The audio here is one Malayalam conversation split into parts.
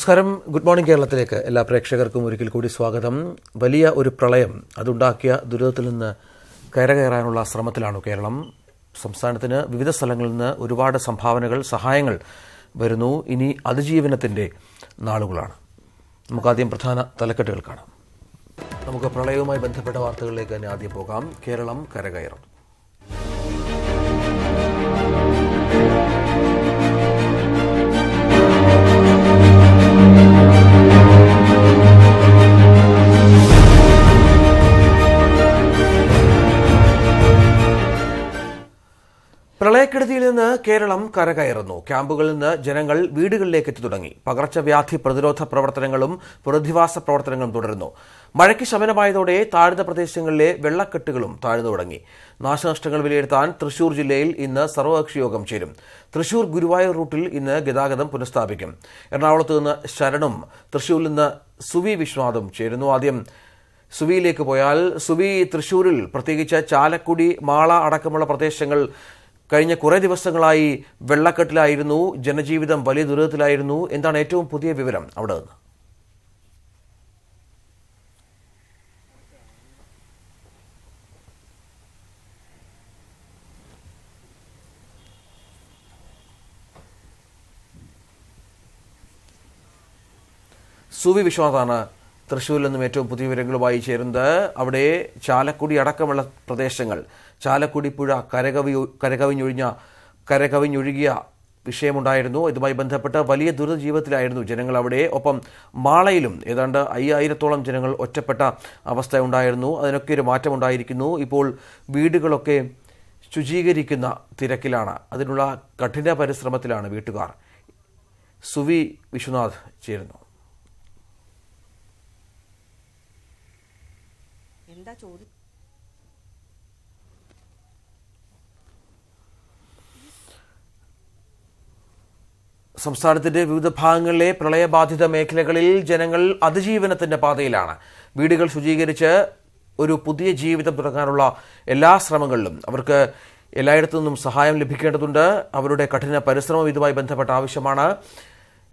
നമസ്കാരം. ഗുഡ് മോർണിംഗ് കേരളത്തിലേക്ക്. എല്ലാ പ്രേക്ഷകർക്കും ഒരിക്കൽ കൂടി സ്വാഗതം. വലിയ ഒരു പ്രളയം അതുണ്ടാക്കിയ ദുരിതത്തിൽ നിന്ന് കയറകയറാനുള്ള ശ്രമത്തിലാണ് കേരളം. സംസ്ഥാനത്തിന് വിവിധ സ്ഥലങ്ങളിൽ നിന്ന് ഒരുപാട് സംഭാവനകൾ സഹായങ്ങൾ വരുന്നു. ഇനി അതിജീവനത്തിന്റെ നാളുകളാണ്. നമുക്കാദ്യം പ്രധാന തലക്കെട്ടുകൾ കാണാം. നമുക്ക് പ്രളയവുമായി ബന്ധപ്പെട്ട വാർത്തകളിലേക്ക് തന്നെ ആദ്യം പോകാം. കേരളം കരകയറും. പ്രളയക്കെടുതിയിൽ നിന്ന് കേരളം കരകയറുന്നു. ക്യാമ്പുകളിൽ നിന്ന് ജനങ്ങൾ വീടുകളിലേക്ക് എത്തി തുടങ്ങി. പകർച്ചവ്യാധി പ്രതിരോധ പ്രവർത്തനങ്ങളും പുനരധിവാസ പ്രവർത്തനങ്ങളും തുടരുന്നു. മഴയ്ക്ക് ശമനമായതോടെ താഴ്ന്ന പ്രദേശങ്ങളിലെ വെള്ളക്കെട്ടുകളും താഴ്ന്നു തുടങ്ങി. നാശനഷ്ടങ്ങൾ വിലയിരുത്താൻ തൃശൂർ ജില്ലയിൽ ഇന്ന് സർവകക്ഷി യോഗം ചേരും. തൃശൂർ ഗുരുവായൂർ റൂട്ടിൽ ഇന്ന് ഗതാഗതം പുനഃസ്ഥാപിക്കും. എറണാകുളത്ത് നിന്ന് ശരണും തൃശൂരിൽ നിന്ന് സുവി വിശ്വനാഥും ചേരുന്നു. ആദ്യം സുവിയിലേക്ക് പോയാൽ സുവി തൃശൂരിൽ പ്രത്യേകിച്ച് ചാലക്കുടി മാള അടക്കമുള്ള പ്രദേശങ്ങൾ കഴിഞ്ഞ കുറേ ദിവസങ്ങളായി വെള്ളക്കെട്ടിലായിരുന്നു ജനജീവിതം വലിയ ദുരിതത്തിലായിരുന്നു. എന്താണ് ഏറ്റവും പുതിയ വിവരം അവിടെ നിന്ന്? സുവി വിശ്വനാഥാണ് തൃശ്ശൂരിൽ നിന്നും ഏറ്റവും പുതിയ വിവരങ്ങളുമായി ചേരുന്നത്. അവിടെ ചാലക്കുടി അടക്കമുള്ള പ്രദേശങ്ങൾ ചാലക്കുടി പുഴ കരകവി കരകവിഞ്ഞൊഴിഞ്ഞ കരകവിഞ്ഞൊഴുകിയ വിഷയമുണ്ടായിരുന്നു. ഇതുമായി ബന്ധപ്പെട്ട് വലിയ ദുരിത ജീവിതത്തിലായിരുന്നു ജനങ്ങൾ അവിടെ. ഒപ്പം മാളയിലും ഏതാണ്ട് അയ്യായിരത്തോളം ജനങ്ങൾ ഒറ്റപ്പെട്ട അവസ്ഥ ഉണ്ടായിരുന്നു അതിനൊക്കെ ഒരു മാറ്റമുണ്ടായിരിക്കുന്നു. ഇപ്പോൾ വീടുകളൊക്കെ ശുചീകരിക്കുന്ന തിരക്കിലാണ്. അതിനുള്ള കഠിന പരിശ്രമത്തിലാണ് വീട്ടുകാർ. സുവി വിശ്വനാഥ് ചേരുന്നു. എന്താ ചോദ്യം? സംസ്ഥാനത്തിന്റെ വിവിധ ഭാഗങ്ങളിലെ പ്രളയബാധിത മേഖലകളിൽ ജനങ്ങൾ അതിജീവനത്തിന്റെ പാതയിലാണ്. വീടുകൾ ശുചീകരിച്ച് ഒരു പുതിയ ജീവിതം തുടങ്ങാനുള്ള എല്ലാ ശ്രമങ്ങളിലും അവർക്ക് എല്ലായിടത്തു നിന്നും സഹായം ലഭിക്കേണ്ടതുണ്ട്. അവരുടെ കഠിന പരിശ്രമം ഇതുമായി ബന്ധപ്പെട്ട ആവശ്യമാണ്.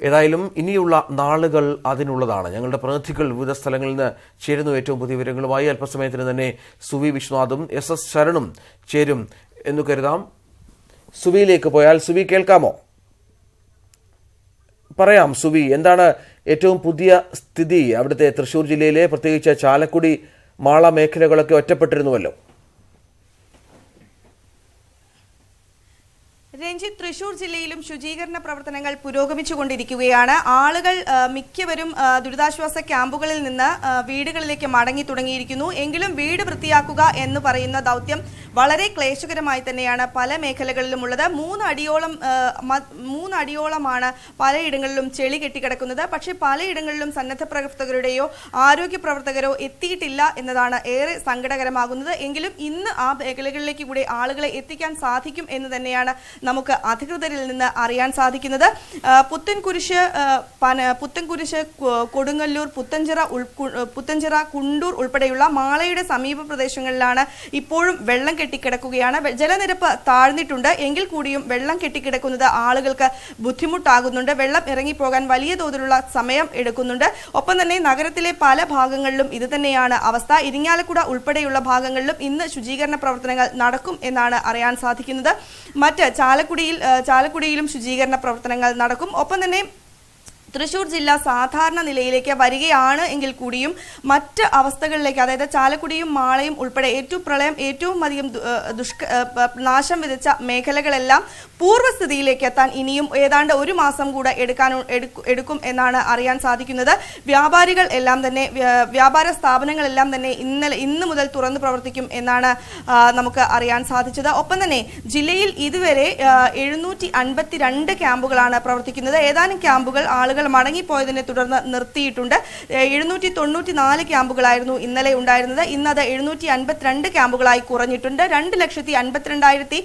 ഏതായാലും ഇനിയുള്ള നാളുകൾ അതിനുള്ളതാണ്. ഞങ്ങളുടെ പ്രതിനിധികൾ വിവിധ സ്ഥലങ്ങളിൽ നിന്ന് ചേരുന്നു. ഏറ്റവും പുതിയ വിവരങ്ങളുമായി അല്പസമയത്തിന് തന്നെ സുവി വിശ്വനാഥും എസ് എസ് ശരണും ചേരും എന്ന് കരുതാം. സുവിയിലേക്ക് പോയാൽ സുവി കേൾക്കാമോ? പറയാം സുവി. എന്താണ് ഏറ്റവും പുതിയ സ്ഥിതി? അവിടുത്തെ തൃശൂർ ജില്ലയിലെ പ്രത്യേകിച്ച് ചാലക്കുടി മാള മേഖലകളൊക്കെ ഒറ്റപ്പെട്ടിരുന്നുവല്ലോ. രഞ്ജിത്ത് തൃശൂർ ജില്ലയിലും ശുചീകരണ പ്രവർത്തനങ്ങൾ പുരോഗമിച്ചുകൊണ്ടിരിക്കുകയാണ്. ആളുകൾ മിക്കവരും ദുരിതാശ്വാസ ക്യാമ്പുകളിൽ നിന്ന് വീടുകളിലേക്ക് മടങ്ങി തുടങ്ങിയിരിക്കുന്നു. എങ്കിലും വീട് വൃത്തിയാക്കുക എന്ന് പറയുന്ന ദൗത്യം വളരെ ക്ലേശകരമായി തന്നെയാണ് പല മേഖലകളിലും ഉള്ളത് മൂന്നടിയോളം മൂന്നടിയോളമാണ് പലയിടങ്ങളിലും ചെളി കെട്ടിക്കിടക്കുന്നത്. പക്ഷേ പലയിടങ്ങളിലും സന്നദ്ധ പ്രവർത്തകരുടെയോ ആരോഗ്യ പ്രവർത്തകരോ എത്തിയിട്ടില്ല എന്നതാണ് ഏറെ സങ്കടകരമാകുന്നത്. എങ്കിലും ഇന്ന് ആ മേഖലകളിലേക്ക് കൂടി ആളുകളെ എത്തിക്കാൻ സാധിക്കും എന്ന് തന്നെയാണ് നമുക്ക് അധികൃതരിൽ നിന്ന് അറിയാൻ സാധിക്കുന്നത് പുത്തൻകുരിശ് പുത്തൻകുരിശ് കൊടുങ്ങല്ലൂർ പുത്തഞ്ചിറ പുത്തഞ്ചിറ കുണ്ടൂർ ഉൾപ്പെടെയുള്ള മാളയുടെ സമീപ പ്രദേശങ്ങളിലാണ് ഇപ്പോഴും വെള്ളം കെട്ടിക്കിടക്കുകയാണ്. ജലനിരപ്പ് താഴ്ന്നിട്ടുണ്ട്. എങ്കിൽ കൂടിയും വെള്ളം കെട്ടിക്കിടക്കുന്നത് ആളുകൾക്ക് ബുദ്ധിമുട്ടാകുന്നുണ്ട്. വെള്ളം ഇറങ്ങിപ്പോകാൻ വലിയ തോതിലുള്ള സമയം എടുക്കുന്നുണ്ട്. ഒപ്പം തന്നെ നഗരത്തിലെ പല ഭാഗങ്ങളിലും ഇത് തന്നെയാണ് അവസ്ഥ. ഇരിങ്ങാലക്കുട ഉൾപ്പെടെയുള്ള ഭാഗങ്ങളിലും ഇന്ന് ശുചീകരണ പ്രവർത്തനങ്ങൾ നടക്കും എന്നാണ് അറിയാൻ സാധിക്കുന്നത്. മറ്റ് ചാലക്കുടിയിൽ ചാലക്കുടിയിലും ശുചീകരണ പ്രവർത്തനങ്ങൾ നടക്കും. ഒപ്പം തന്നെ തൃശൂർ ജില്ല സാധാരണ നിലയിലേക്ക് വരികയാണ് എങ്കിൽ കൂടിയും മറ്റ് അവസ്ഥകളിലേക്ക് അതായത് ചാലക്കുടിയും മാളയും ഉൾപ്പെടെ ഏറ്റവും പ്രളയം ഏറ്റവും അധികം ദുഷ്ക നാശം വിതച്ച മേഖലകളെല്ലാം പൂർവസ്ഥിതിയിലേക്ക് എത്താൻ ഇനിയും ഏതാണ്ട് ഒരു മാസം കൂടെ എടുക്കാൻ എടുക്കും എന്നാണ് അറിയാൻ സാധിക്കുന്നത്. വ്യാപാരികൾ എല്ലാം തന്നെ വ്യാപാര സ്ഥാപനങ്ങളെല്ലാം തന്നെ ഇന്നലെ ഇന്ന് മുതൽ തുറന്നു പ്രവർത്തിക്കും എന്നാണ് നമുക്ക് അറിയാൻ സാധിച്ചത്. ഒപ്പം തന്നെ ജില്ലയിൽ ഇതുവരെ എഴുന്നൂറ്റി ക്യാമ്പുകളാണ് പ്രവർത്തിക്കുന്നത്. ഏതാനും ക്യാമ്പുകൾ ആളുകൾ മടങ്ങിപ്പോയതിനെ തുടർന്ന് നിർത്തിയിട്ടുണ്ട്. എഴുന്നൂറ്റി തൊണ്ണൂറ്റി നാല് ക്യാമ്പുകളായിരുന്നു ഇന്നലെ ഉണ്ടായിരുന്നത്. ഇന്നത് എഴുന്നൂറ്റി അൻപത്തിരണ്ട് ക്യാമ്പുകളായി കുറഞ്ഞിട്ടുണ്ട്. രണ്ട് ലക്ഷത്തി അൻപത്തിരണ്ടായിരത്തി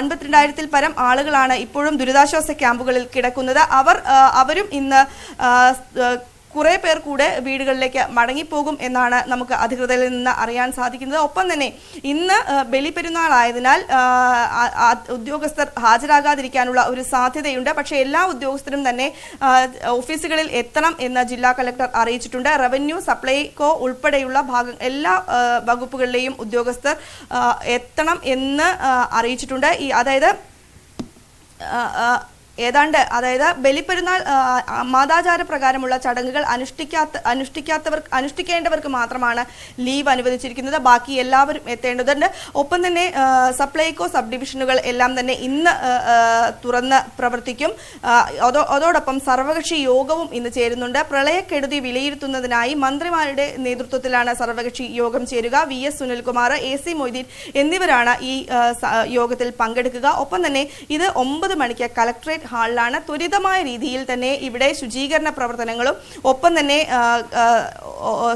അൻപത്തിരണ്ടായിരത്തിൽ പരം ആളുകളാണ് ഇപ്പോഴും ദുരിതാശ്വാസ ക്യാമ്പുകളിൽ കിടക്കുന്നത്. അവർ അവരും ഇന്ന് കുറെ പേർ കൂടെ വീടുകളിലേക്ക് മടങ്ങിപ്പോകും എന്നാണ് നമുക്ക് അധികൃതരിൽ നിന്ന് അറിയാൻ സാധിക്കുന്നത്. ഒപ്പം തന്നെ ഇന്ന് ബലിപ്പെരുന്നാൾ ആയതിനാൽ ഉദ്യോഗസ്ഥർ ഹാജരാകാതിരിക്കാനുള്ള ഒരു സാധ്യതയുണ്ട്. പക്ഷെ എല്ലാ ഉദ്യോഗസ്ഥരും തന്നെ ഓഫീസുകളിൽ എത്തണം എന്ന് ജില്ലാ കലക്ടർ അറിയിച്ചിട്ടുണ്ട്. റവന്യൂ സപ്ലൈകോ ഉൾപ്പെടെയുള്ള ഭാഗം എല്ലാ വകുപ്പുകളിലെയും ഉദ്യോഗസ്ഥർ എത്തണം എന്ന് അറിയിച്ചിട്ടുണ്ട്. ഈ അതായത് ഏതാണ്ട് അതായത് ബലിപ്പെരുന്നാൾ മതാചാര പ്രകാരമുള്ള ചടങ്ങുകൾ അനുഷ്ഠിക്കാത്ത അനുഷ്ഠിക്കാത്തവർ അനുഷ്ഠിക്കേണ്ടവർക്ക് മാത്രമാണ് ലീവ് അനുവദിച്ചിരിക്കുന്നത്. ബാക്കി എല്ലാവരും എത്തേണ്ടതുണ്ട്. ഒപ്പം തന്നെ സപ്ലൈകോ സബ് ഡിവിഷനുകൾ എല്ലാം തന്നെ ഇന്ന് തുറന്ന് പ്രവർത്തിക്കും. അതോടൊപ്പം സർവകക്ഷി യോഗവും ഇന്ന് ചേരുന്നുണ്ട്. പ്രളയക്കെടുതി വിലയിരുത്തുന്നതിനായി മന്ത്രിമാരുടെ നേതൃത്വത്തിലാണ് സർവകക്ഷി യോഗം ചേരുക. V S Sunilkumar A C Moideen എന്നിവരാണ് ഈ യോഗത്തിൽ പങ്കെടുക്കുക. ഒപ്പം തന്നെ ഇത് ഒമ്പത് മണിക്ക് കലക്ട്രേറ്റ് ഹാളിലാണ്. ത്വരിതമായ രീതിയിൽ തന്നെ ഇവിടെ ശുചീകരണ പ്രവർത്തനങ്ങളും ഒപ്പം തന്നെ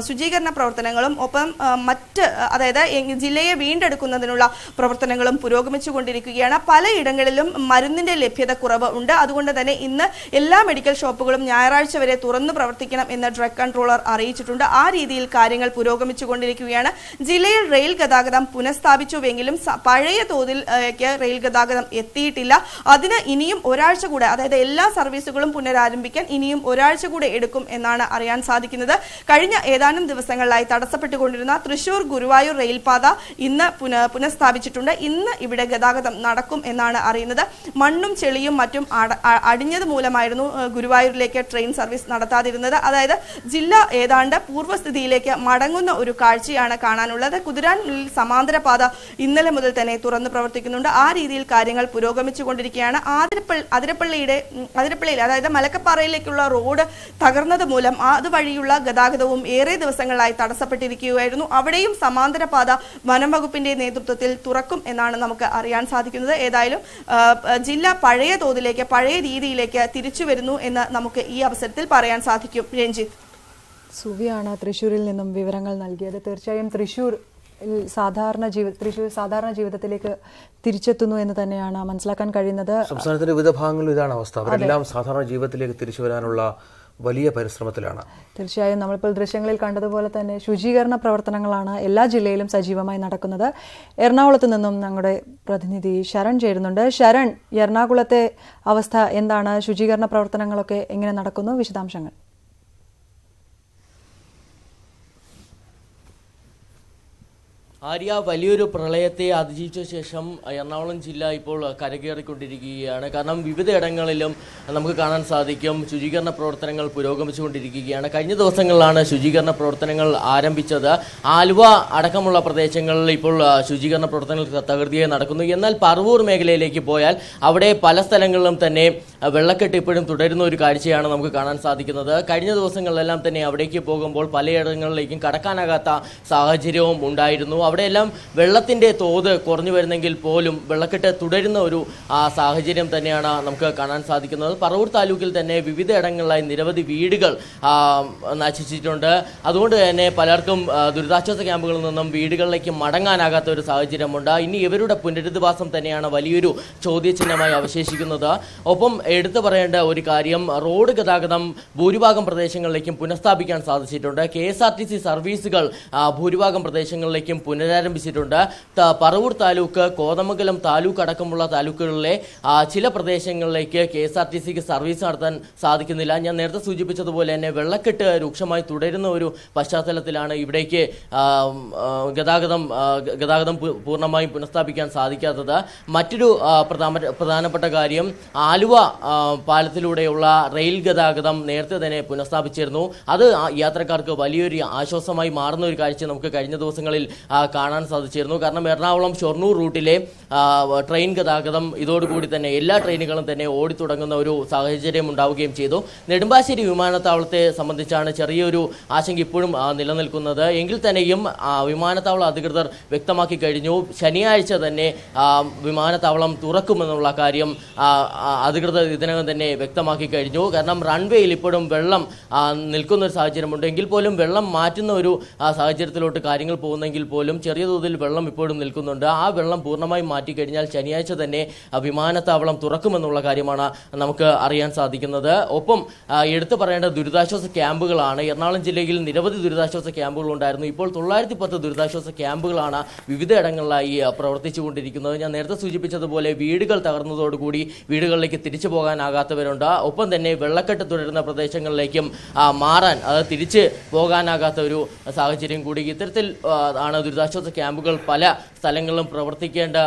ശുചീകരണ പ്രവർത്തനങ്ങളും ഒപ്പം മറ്റ് അതായത് ജില്ലയെ വീണ്ടെടുക്കുന്നതിനുള്ള പ്രവർത്തനങ്ങളും പുരോഗമിച്ചു പുരോഗമിച്ചുകൊണ്ടിരിക്കുകയാണ്. പലയിടങ്ങളിലും മരുന്നിന്റെ ലഭ്യത കുറവ് ഉണ്ട്. അതുകൊണ്ട് തന്നെ ഇന്ന് എല്ലാ മെഡിക്കൽ ഷോപ്പുകളും ഞായറാഴ്ച വരെ തുറന്നു പ്രവർത്തിക്കണം എന്ന് ഡ്രഗ് കൺട്രോളർ അറിയിച്ചിട്ടുണ്ട്. ആ രീതിയിൽ കാര്യങ്ങൾ പുരോഗമിച്ചു കൊണ്ടിരിക്കുകയാണ് ജില്ലയിൽ റെയിൽ ഗതാഗതം പുനഃസ്ഥാപിച്ചുവെങ്കിലും പഴയ തോതിൽ റെയിൽ ഗതാഗതം എത്തിയിട്ടില്ല. അതിന് ഇനിയും ഒരാഴ്ച കൂടെ അതായത് എല്ലാ സർവീസുകളും പുനരാരംഭിക്കാൻ ഇനിയും ഒരാഴ്ച കൂടെ എടുക്കും എന്നാണ് അറിയാൻ സാധിക്കുന്നത്. കഴിഞ്ഞ ഏതാനും ദിവസങ്ങളിലായി തടസ്സപ്പെട്ടുകൊണ്ടിരുന്ന തൃശൂർ ഗുരുവായൂർ റെയിൽപാത ഇന്ന് പുന പുനഃസ്ഥാപിച്ചിട്ടുണ്ട്. ഇന്ന് ഇവിടെ ഗതാഗതം നടക്കും എന്നാണ് അറിയുന്നത്. മണ്ണും ചെളിയും മറ്റും അടിഞ്ഞത് മൂലമായിരുന്നു ഗുരുവായൂരിലേക്ക് ട്രെയിൻ സർവീസ് നടത്താതിരുന്നത്. അതായത് ജില്ല ഏതാണ്ട് പൂർവസ്ഥിതിയിലേക്ക് മടങ്ങുന്ന ഒരു കാഴ്ചയാണ് കാണാനുള്ളത്. കുതിരാനിൽ സമാന്തര പാത ഇന്നലെ മുതൽ തന്നെ തുറന്നു പ്രവർത്തിക്കുന്നുണ്ട്. ആ രീതിയിൽ കാര്യങ്ങൾ പുരോഗമിച്ചുകൊണ്ടിരിക്കുകയാണ്. ആതിരപ്പള്ളി അതിരപ്പള്ളിയുടെ അതിരപ്പള്ളിയിൽ അതായത് മലക്കപ്പാറയിലേക്കുള്ള റോഡ് തകർന്നത് മൂലം അതുവഴിയുള്ള ഗതാഗതവും ഏറെ ദിവസങ്ങളായി തടസ്സപ്പെട്ടിരിക്കുകയായിരുന്നു. അവിടെയും സമാന്തര പാത വനം വകുപ്പിന്റെ നേതൃത്വത്തിൽ തുറക്കും എന്നാണ് നമുക്ക് അറിയാൻ സാധിക്കുന്നത്. ഏതായാലും ജില്ല പഴയ തോതിലേക്ക് പഴയ രീതിയിലേക്ക് തിരിച്ചു വരുന്നു എന്ന് നമുക്ക് ഈ അവസരത്തിൽ പറയാൻ സാധിക്കും. രഞ്ജിത്ത്. സുവിയാണ് തൃശ്ശൂരിൽ നിന്നും വിവരങ്ങൾ നൽകിയത്. തീർച്ചയായും തൃശ്ശൂർ സാധാരണ ജീവിത തൃശ്ശൂർ സാധാരണ ജീവിതത്തിലേക്ക് തിരിച്ചെത്തുന്നു എന്ന് തന്നെയാണ് മനസ്സിലാക്കാൻ കഴിയുന്നത്. സംസ്ഥാനത്തിന്റെ വിവിധ ഭാഗങ്ങളിൽ ഇതാണ് അവസ്ഥ. അവരെല്ലാം സാധാരണ ജീവിതത്തിലേക്ക് തിരിച്ചു വരാനുള്ള വലിയ പരിശ്രമത്തിലാണ്. തീർച്ചയായും നമ്മളിപ്പോൾ ദൃശ്യങ്ങളിൽ കണ്ടതുപോലെ തന്നെ ശുചീകരണ പ്രവർത്തനങ്ങളാണ് എല്ലാ ജില്ലയിലും സജീവമായി നടക്കുന്നത്. എറണാകുളത്ത് നിന്നും ഞങ്ങളുടെ പ്രതിനിധി ശരൺ ചേരുന്നുണ്ട്. ശരൺ എറണാകുളത്തെ അവസ്ഥ എന്താണ്? ശുചീകരണ പ്രവർത്തനങ്ങളൊക്കെ എങ്ങനെ നടക്കുന്നു? വിശദാംശങ്ങൾ. ആര്യ വലിയൊരു പ്രളയത്തെ അതിജീവിച്ച ശേഷം എറണാകുളം ജില്ല ഇപ്പോൾ കരകയറിക്കൊണ്ടിരിക്കുകയാണ്. കാരണം വിവിധയിടങ്ങളിലും നമുക്ക് കാണാൻ സാധിക്കും. ശുചീകരണ പ്രവർത്തനങ്ങൾ പുരോഗമിച്ചുകൊണ്ടിരിക്കുകയാണ്. കഴിഞ്ഞ ദിവസങ്ങളിലാണ് ശുചീകരണ പ്രവർത്തനങ്ങൾ ആരംഭിച്ചത്. ആലുവ അടക്കമുള്ള പ്രദേശങ്ങളിൽ ഇപ്പോൾ ശുചീകരണ പ്രവർത്തനങ്ങൾ തകൃതിയായി നടക്കുന്നു. എന്നാൽ പറവൂർ മേഖലയിലേക്ക് പോയാൽ അവിടെ പല സ്ഥലങ്ങളിലും തന്നെ വെള്ളക്കെട്ട് ഇപ്പോഴും തുടരുന്ന ഒരു കാഴ്ചയാണ് നമുക്ക് കാണാൻ സാധിക്കുന്നത്. കഴിഞ്ഞ ദിവസങ്ങളിലെല്ലാം തന്നെ അവിടേക്ക് പോകുമ്പോൾ പലയിടങ്ങളിലേക്കും കടക്കാനാകാത്ത സാഹചര്യവും ഉണ്ടായിരുന്നു. അവിടെയെല്ലാം വെള്ളത്തിന്റെ തോത് കുറഞ്ഞു വരുന്നെങ്കിൽ പോലും വെള്ളക്കെട്ട് തുടരുന്ന ഒരു സാഹചര്യം തന്നെയാണ് നമുക്ക് കാണാൻ സാധിക്കുന്നത്. പറവൂർ താലൂക്കിൽ തന്നെ വിവിധ ഇടങ്ങളിലായി നിരവധി വീടുകൾ നശിച്ചിട്ടുണ്ട്. അതുകൊണ്ട് തന്നെ പലർക്കും ദുരിതാശ്വാസ ക്യാമ്പുകളിൽ നിന്നും വീടുകളിലേക്ക് മടങ്ങാനാകാത്ത ഒരു സാഹചര്യമുണ്ട്. ഇനി ഇവരുടെ പുനരധിവാസം തന്നെയാണ് വലിയൊരു ചോദ്യചിഹ്നമായി അവശേഷിക്കുന്നത്. ഒപ്പം എടുത്തു പറയേണ്ട ഒരു കാര്യം റോഡ് ഗതാഗതം ഭൂരിഭാഗം പ്രദേശങ്ങളിലേക്കും പുനഃസ്ഥാപിക്കാൻ സാധിച്ചിട്ടുണ്ട്. കെ സർവീസുകൾ ഭൂരിഭാഗം പ്രദേശങ്ങളിലേക്കും പുനരാരംഭിച്ചിട്ടുണ്ട് പറവൂർ താലൂക്ക് കോതമംഗലം താലൂക്ക് അടക്കമുള്ള താലൂക്കുകളിലെ ചില പ്രദേശങ്ങളിലേക്ക് കെ എസ് ആർ ടി സിക്ക് സർവീസ് നടത്താൻ സാധിക്കുന്നില്ല. ഞാൻ നേരത്തെ സൂചിപ്പിച്ചതുപോലെ തന്നെ വെള്ളക്കെട്ട് രൂക്ഷമായി തുടരുന്ന ഒരു പശ്ചാത്തലത്തിലാണ് ഇവിടേക്ക് ഗതാഗതം ഗതാഗതം പൂർണമായും പുനഃസ്ഥാപിക്കാൻ സാധിക്കാത്തത്. മറ്റൊരു പ്രധാനപ്പെട്ട കാര്യം ആലുവ പാലത്തിലൂടെയുള്ള റെയിൽ ഗതാഗതം നേരത്തെ തന്നെ പുനഃസ്ഥാപിച്ചിരുന്നു. അത് യാത്രക്കാർക്ക് വലിയൊരു ആശ്വാസമായി മാറുന്ന ഒരു കാഴ്ച നമുക്ക് കഴിഞ്ഞ ദിവസങ്ങളിൽ കാണാൻ സാധിച്ചിരുന്നു. കാരണം എറണാകുളം ഷൊർണൂർ റൂട്ടിലെ ട്രെയിൻ ഗതാഗതം ഇതോടുകൂടി തന്നെ എല്ലാ ട്രെയിനുകളും തന്നെ ഓടിത്തുടങ്ങുന്ന ഒരു സാഹചര്യം ഉണ്ടാവുകയും ചെയ്തു. നെടുമ്പാശ്ശേരി വിമാനത്താവളത്തെ സംബന്ധിച്ചാണ് ചെറിയൊരു ആശങ്ക ഇപ്പോഴും നിലനിൽക്കുന്നത്. എങ്കിൽ തന്നെയും വിമാനത്താവള അധികൃതർ വ്യക്തമാക്കി കഴിഞ്ഞു. ശനിയാഴ്ച തന്നെ വിമാനത്താവളം തുറക്കുമെന്നുള്ള കാര്യം അധികൃതർ ഇതിനകം തന്നെ വ്യക്തമാക്കി കഴിഞ്ഞു. കാരണം റൺവേയിൽ ഇപ്പോഴും വെള്ളം നിൽക്കുന്ന ഒരു സാഹചര്യമുണ്ട്. എങ്കിൽ പോലും വെള്ളം മാറ്റുന്ന ഒരു സാഹചര്യത്തിലോട്ട് കാര്യങ്ങൾ പോകുന്നെങ്കിൽ പോലും ചെറിയ തോതിൽ വെള്ളം ഇപ്പോഴും നിൽക്കുന്നുണ്ട്. ആ വെള്ളം പൂർണമായും മാറ്റിക്കഴിഞ്ഞാൽ ശനിയാഴ്ച തന്നെ വിമാനത്താവളം തുറക്കുമെന്നുള്ള കാര്യമാണ് നമുക്ക് അറിയാൻ സാധിക്കുന്നത്. ഒപ്പം എടുത്തു പറയേണ്ട ദുരിതാശ്വാസ ക്യാമ്പുകളാണ്. എറണാകുളം ജില്ലയിൽ നിരവധി ദുരിതാശ്വാസ ക്യാമ്പുകൾ ഉണ്ടായിരുന്നു. ഇപ്പോൾ തൊള്ളായിരത്തി പത്ത് ദുരിതാശ്വാസ ക്യാമ്പുകളാണ് വിവിധ ഇടങ്ങളിലായി ആ, പ്രവർത്തിച്ചുകൊണ്ടിരിക്കുന്നത്. ഞാൻ നേരത്തെ സൂചിപ്പിച്ചതുപോലെ വീടുകൾ തകർന്നതോടുകൂടി വീടുകളിലേക്ക് തിരിച്ചു പോകാനാകാത്തവരുണ്ട്. ഒപ്പം തന്നെ വെള്ളക്കെട്ട് തുടരുന്ന പ്രദേശങ്ങളിലേക്കും മാറാൻ അത് തിരിച്ച് പോകാനാകാത്ത ഒരു സാഹചര്യം കൂടി ഇത്തരത്തിൽ ആണ് ദുരിതാശ്വാസ ക്യാമ്പുകൾ പല സ്ഥലങ്ങളിലും പ്രവർത്തിക്കേണ്ട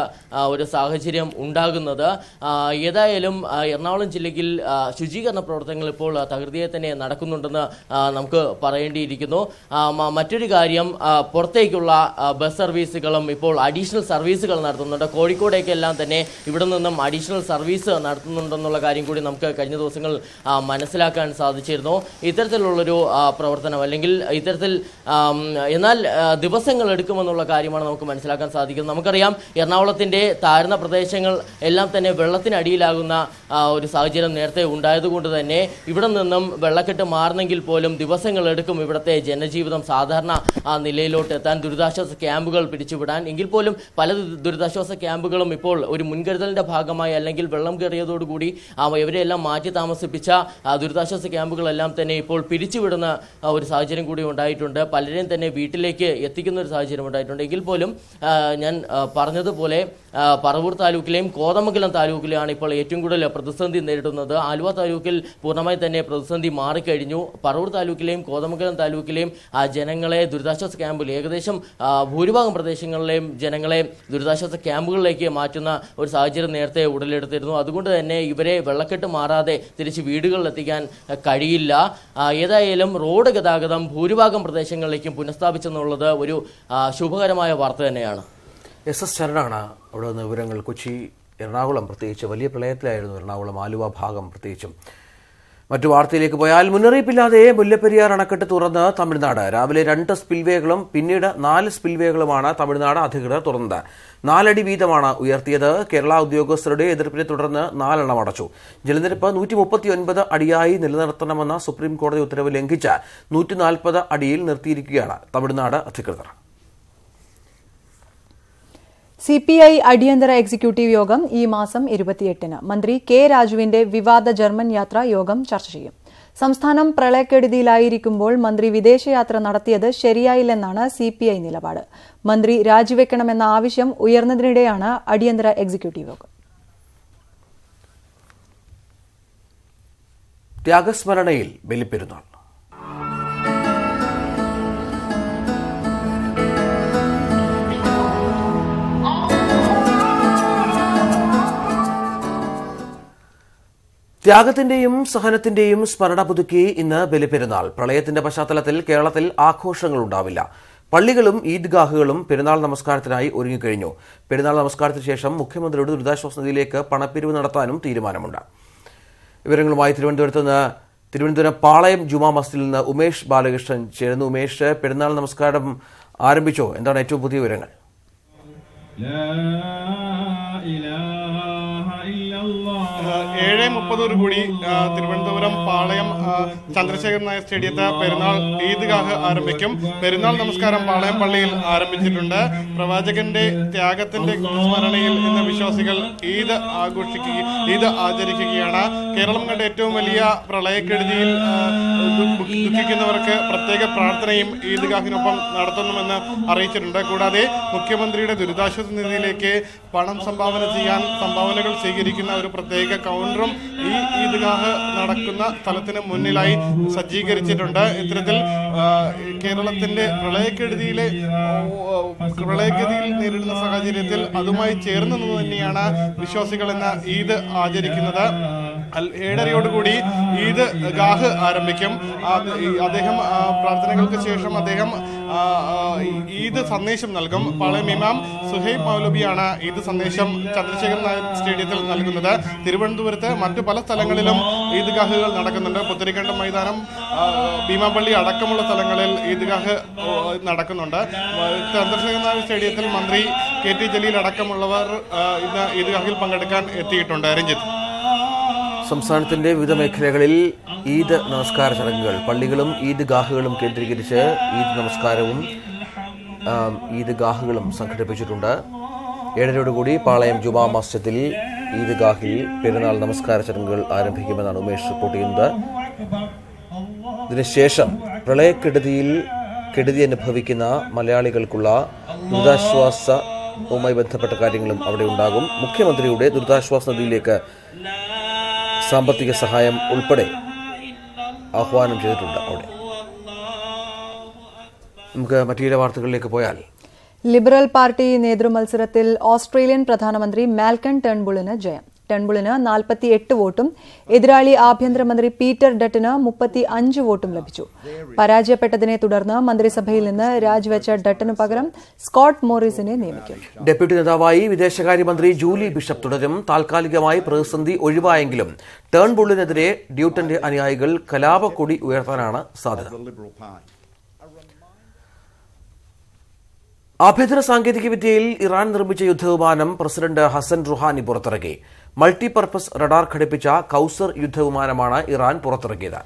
ഒരു സാഹചര്യം ഉണ്ടാകുന്നത്. ഏതായാലും എറണാകുളം ജില്ലയിൽ ശുചീകരണ പ്രവർത്തനങ്ങൾ ഇപ്പോൾ തകൃതിയെ തന്നെ നടക്കുന്നുണ്ടെന്ന് നമുക്ക് പറയേണ്ടിയിരിക്കുന്നു. മറ്റൊരു കാര്യം പുറത്തേക്കുള്ള ബസ് സർവീസുകളും ഇപ്പോൾ അഡീഷണൽ സർവീസുകൾ നടത്തുന്നുണ്ട്. കോഴിക്കോടേക്കെല്ലാം തന്നെ ഇവിടെ നിന്നും അഡീഷണൽ സർവീസ് നടത്തുന്നുണ്ടെന്നുള്ള കാര്യം കൂടി നമുക്ക് കഴിഞ്ഞ ദിവസങ്ങൾ മനസ്സിലാക്കാൻ സാധിച്ചിരുന്നു. ഇത്തരത്തിലുള്ളൊരു പ്രവർത്തനം അല്ലെങ്കിൽ ഇത്തരത്തിൽ എന്നാൽ ദിവസങ്ങൾ എടുക്കുമെന്നുള്ള കാര്യമാണ് നമുക്ക് മനസ്സിലാക്കാൻ സാധിക്കുന്നത് നമുക്കറിയാം എറണാകുളത്തിന്റെ താഴ്ന്ന പ്രദേശങ്ങൾ എല്ലാം തന്നെ വെള്ളത്തിനടിയിലാകുന്ന ഒരു സാഹചര്യം നേരത്തെ ഉണ്ടായതുകൊണ്ട് തന്നെ ഇവിടെ നിന്നും വെള്ളക്കെട്ട് മാറുന്നെങ്കിൽ പോലും ദിവസങ്ങളെടുക്കും ഇവിടുത്തെ ജനജീവിതം സാധാരണ നിലയിലോട്ട് എത്താൻ. ദുരിതാശ്വാസ ക്യാമ്പുകൾ പിടിച്ചുവിടാൻ. എങ്കിൽ പോലും പല ദുരിതാശ്വാസ ക്യാമ്പുകളും ഇപ്പോൾ ഒരു മുൻകരുതലിന്റെ ഭാഗമായി അല്ലെങ്കിൽ വെള്ളം കയറിയതോടുകൂടി ഇവരെല്ലാം മാറ്റി താമസിപ്പിച്ച ദുരിതാശ്വാസ ക്യാമ്പുകളെല്ലാം തന്നെ ഇപ്പോൾ പിരിച്ചുവിടുന്ന ഒരു സാഹചര്യം കൂടി ഉണ്ടായിട്ടുണ്ട്. പലരെയും തന്നെ വീട്ടിലേക്ക് എത്തിക്കുന്ന ഒരു സാഹചര്യം ഉണ്ടായിട്ടുണ്ട്. എങ്കിൽ പോലും ഞാൻ പറഞ്ഞതുപോലെ പറവൂർ താലൂക്കിലെയും കോതമംഗലം താലൂക്കിലെയാണ് ഇപ്പോൾ ഏറ്റവും കൂടുതൽ പ്രതിസന്ധി നേരിടുന്നത്. ആലുവ താലൂക്കിൽ പൂർണമായി തന്നെ പ്രതിസന്ധി മാറിക്കഴിഞ്ഞു. പറവൂർ താലൂക്കിലെയും കോതമംഗലം താലൂക്കിലെയും ജനങ്ങളെ ദുരിതാശ്വാസ ക്യാമ്പിൽ ഏകദേശം ഭൂരിഭാഗം പ്രദേശങ്ങളിലെയും ജനങ്ങളെ ദുരിതാശ്വാസ ക്യാമ്പുകളിലേക്ക് മാറ്റുന്ന ഒരു സാഹചര്യം നേരത്തെ ഉടലെടുത്തിരുന്നു. അതുകൊണ്ട് തന്നെ ഇവരെ വെള്ളക്കെട്ട് മാറാതെ തിരിച്ച് വീടുകളിലെത്തിക്കാൻ കഴിയില്ല. ഏതായാലും റോഡ് ഗതാഗതം ഭൂരിഭാഗം പ്രദേശങ്ങളിലേക്കും പുനഃസ്ഥാപിച്ചെന്നുള്ളത് ഒരു ശുഭകരമായ വാർത്ത തന്നെയാണ്. എസ് എസ് ശരണാണ് അവിടെ നിന്ന് വിവരങ്ങൾ. കൊച്ചി എറണാകുളം പ്രത്യേകിച്ച് വലിയ പ്രളയത്തിലായിരുന്നു എറണാകുളം ആലുവ ഭാഗം പ്രത്യേകിച്ചും. മറ്റു വാർത്തയിലേക്ക് പോയാൽ മുന്നറിയിപ്പില്ലാതെ മുല്ലപ്പെരിയാർ അണക്കെട്ട് തുറന്ന് തമിഴ്നാട്. രാവിലെ രണ്ട് സ്പിൽവേകളും പിന്നീട് നാല് സ്പിൽവേകളുമാണ് തമിഴ്നാട് അധികൃതർ തുറന്നത്. നാലടി വീതമാണ് ഉയർത്തിയത്. കേരള ഉദ്യോഗസ്ഥരുടെ എതിർപ്പിനെ തുടർന്ന് നാലെണ്ണം അടച്ചു. ജലനിരപ്പ് നൂറ്റി മുപ്പത്തിയൊൻപത് അടിയായി നിലനിർത്തണമെന്ന സുപ്രീം കോടതി ഉത്തരവ് ലംഘിച്ച് നൂറ്റി നാൽപ്പത് അടിയിൽ നിർത്തിയിരിക്കുകയാണ് തമിഴ്നാട് അധികൃതർ. സി പി ഐ അടിയന്തര എക്സിക്യൂട്ടീവ് യോഗം ഈ മാസം ഇരുപത്തിയെട്ടിന്. മന്ത്രി കെ രാജുവിന്റെ വിവാദ ജർമ്മൻ യാത്ര യോഗം ചർച്ച ചെയ്യും. സംസ്ഥാനം പ്രളയക്കെടുതിയിലായിരിക്കുമ്പോൾ മന്ത്രി വിദേശയാത്ര നടത്തിയത് ശരിയായില്ലെന്നാണ് സി പി ഐ നിലപാട്. മന്ത്രി രാജിവെക്കണമെന്ന ആവശ്യം ഉയർന്നതിനിടെയാണ് അടിയന്തര എക്സിക്യൂട്ടീവ് യോഗം. ത്യാഗസ്മരണയിൽ ബലിപ്പെരുന്നാൾ. ത്യാഗത്തിന്റെയും സഹനത്തിന്റെയും സ്മരണ പുതുക്കി ഇന്ന് ബലിപെരുന്നാൾ. പ്രളയത്തിന്റെ പശ്ചാത്തലത്തിൽ കേരളത്തിൽ ആഘോഷങ്ങൾ ഉണ്ടാവില്ല. പള്ളികളും ഈദ്ഗാഹുകളും പെരുന്നാൾ നമസ്കാരത്തിനായി ഒരുങ്ങിക്കഴിഞ്ഞു. പെരുന്നാൾ നമസ്കാരത്തിന് ശേഷം മുഖ്യമന്ത്രിയുടെ ദുരിതാശ്വാസ നിധിയിലേക്ക് പണപ്പിരിവ് നടത്താനും തീരുമാനമുണ്ട്. വിവരങ്ങളുമായി തിരുവനന്തപുരത്ത് നിന്ന് തിരുവനന്തപുരം പാളയം ജുമാ മസ്ജിദിൽ നിന്ന് ഉമേഷ് ബാലകൃഷ്ണൻ ചേരുന്നു. ഉമേഷ് പെരുന്നാൾ നമസ്കാരം ആരംഭിച്ചോ? എന്താണ് ഏറ്റവും പുതിയ വിവരങ്ങൾ? ഏഴ് മുപ്പതോടു കൂടി തിരുവനന്തപുരം പാളയം ചന്ദ്രശേഖരൻ നായർ സ്റ്റേഡിയത്തെ പെരുന്നാൾ ഈദ്ഗാഹ് ആരംഭിക്കും. പെരുന്നാൾ നമസ്കാരം പാളയം പള്ളിയിൽ ആരംഭിച്ചിട്ടുണ്ട്. പ്രവാചകന്റെ ത്യാഗത്തിന്റെ സ്മരണയിൽ ഇന്ന് വിശ്വാസികൾ ഈദ് ആഘോഷിക്കുക ഈദ് ആചരിക്കുകയാണ്. കേരളം കണ്ട ഏറ്റവും വലിയ പ്രളയക്കെടുതിയിൽ ദുഃഖിക്കുന്നവർക്ക് പ്രത്യേക പ്രാർത്ഥനയും ഈദ്ഗാഹിനൊപ്പം നടത്തുന്നുമെന്ന് അറിയിച്ചിട്ടുണ്ട്. കൂടാതെ മുഖ്യമന്ത്രിയുടെ ദുരിതാശ്വാസ നിധിയിലേക്ക് പണം സംഭാവന ചെയ്യാൻ സംഭാവനകൾ സ്വീകരിക്കുന്ന ഒരു പ്രത്യേക കൗണ്ടറും ഈ ഈദ്ഗാഹ് നടക്കുന്ന സ്ഥലത്തിന് മുന്നിലായി സജ്ജീകരിച്ചിട്ടുണ്ട്. ഇത്തരത്തിൽ കേരളത്തിന്റെ പ്രളയക്കെടുതിയിലെ പ്രളയക്കെടുതിയിൽ നേരിടുന്ന സാഹചര്യത്തിൽ അതുമായി ചേർന്ന് തന്നെയാണ് വിശ്വാസികൾ എന്ന ഈദ് ആചരിക്കുന്നത്. ഏഴരയോടുകൂടി ഈദ് ഗാഹ് ആരംഭിക്കും അദ്ദേഹം പ്രാർത്ഥനകൾക്ക് ശേഷം അദ്ദേഹം ഈദ് സന്ദേശം നൽകും. പാളയം ഇമാം സുഹൈബ് മൗലബിയാണ് ഈദ് സന്ദേശം ചന്ദ്രശേഖരൻ നായർ സ്റ്റേഡിയത്തിൽ നൽകുന്നത്. തിരുവനന്തപുരത്ത് മറ്റു പല സ്ഥലങ്ങളിലും ഈദ്ഗാഹുകൾ നടക്കുന്നുണ്ട്. പുത്തരിക്കണ്ടം മൈതാനം ഭീമാപള്ളി അടക്കമുള്ള സ്ഥലങ്ങളിൽ ഈദ്ഗാഹ് ഗാഹ് നടക്കുന്നുണ്ട്. ചന്ദ്രശേഖരൻ നായർ സ്റ്റേഡിയത്തിൽ മന്ത്രി കെ ടി ജലീൽ അടക്കമുള്ളവർ ഇന്ന് ഈദ്ഗാഹിൽ പങ്കെടുക്കാൻ എത്തിയിട്ടുണ്ട്. രഞ്ജിത്ത്. സംസ്ഥാനത്തിന്റെ വിവിധ മേഖലകളിൽ ഈദ് നമസ്കാര ചടങ്ങുകൾ പള്ളികളും ഈദ് ഗാഹുകളും കേന്ദ്രീകരിച്ച് ഈദ് നമസ്കാരവും ആം, ഈദ് ഗാഹുകളും സംഘടിപ്പിച്ചിട്ടുണ്ട്. ഏഴരയോടുകൂടി പാളയം ജുമാ മസ്ജിദിൽ ഈദ് ഗാഹിൽ പെരുന്നാൾ നമസ്കാര ചടങ്ങുകൾ ആരംഭിക്കുമെന്നാണ് ഉമേഷ് റിപ്പോർട്ട് ചെയ്യുന്നത്. ഇതിനുശേഷം പ്രളയക്കെടുതിയിൽ കെടുതി അനുഭവിക്കുന്ന മലയാളികൾക്കുള്ള ദുരിതാശ്വാസവുമായി ബന്ധപ്പെട്ട കാര്യങ്ങളും അവിടെ ഉണ്ടാകും. മുഖ്യമന്ത്രിയുടെ ദുരിതാശ്വാസ നിധിയിലേക്ക് സാമ്പത്തിക സഹായം ഉൾപ്പെടെ ആഹ്വാനം ചെയ്തിട്ടുണ്ട് അവിടെ. നമുക്ക് മറ്റു വാർത്തകളിലേക്ക് പോയാൽ. ലിബറൽ പാർട്ടി നേതൃമത്സരത്തിൽ ഓസ്ട്രേലിയൻ പ്രധാനമന്ത്രി മാൽക്കൺ ടേൺബുളിന് ജയം. ടേൺബുളിന് നാൽപ്പത്തി എട്ട് വോട്ടും എതിരാളി ആഭ്യന്തരമന്ത്രി പീറ്റർ ഡട്ടിന് മുപ്പത്തി അഞ്ച് വോട്ടും ലഭിച്ചു. പരാജയപ്പെട്ടതിനെ തുടർന്ന് മന്ത്രിസഭയിൽ നിന്ന് രാജിവെച്ച ഡട്ടിനു പകരം സ്കോട്ട് മോറിസിനെ നിയമിക്കും. ഡെപ്യൂട്ടി നേതാവായി വിദേശകാര്യമന്ത്രി ജൂലി ബിഷപ്പ് തുടരും. താൽക്കാലികമായി പ്രതിസന്ധി ഒഴിവായെങ്കിലും ടേൺബുള്ളിനെതിരെ ഡ്യൂട്ടന്റെ അനുയായികൾ കലാപക്കൊടി ഉയർത്താനാണ് സാധ്യത. ആഭ്യന്തര സാങ്കേതിക വിദ്യയിൽ ഇറാൻ നിർമ്മിച്ച യുദ്ധവിമാനം പ്രസിഡന്റ് ഹസൻ റുഹാനി പുറത്തിറക്കി. മൾട്ടിപർപ്പസ് റഡാർ ഘടിപ്പിച്ച കൌസർ യുദ്ധവിമാനമാണ് ഇറാൻ പുറത്തിറക്കിയത്.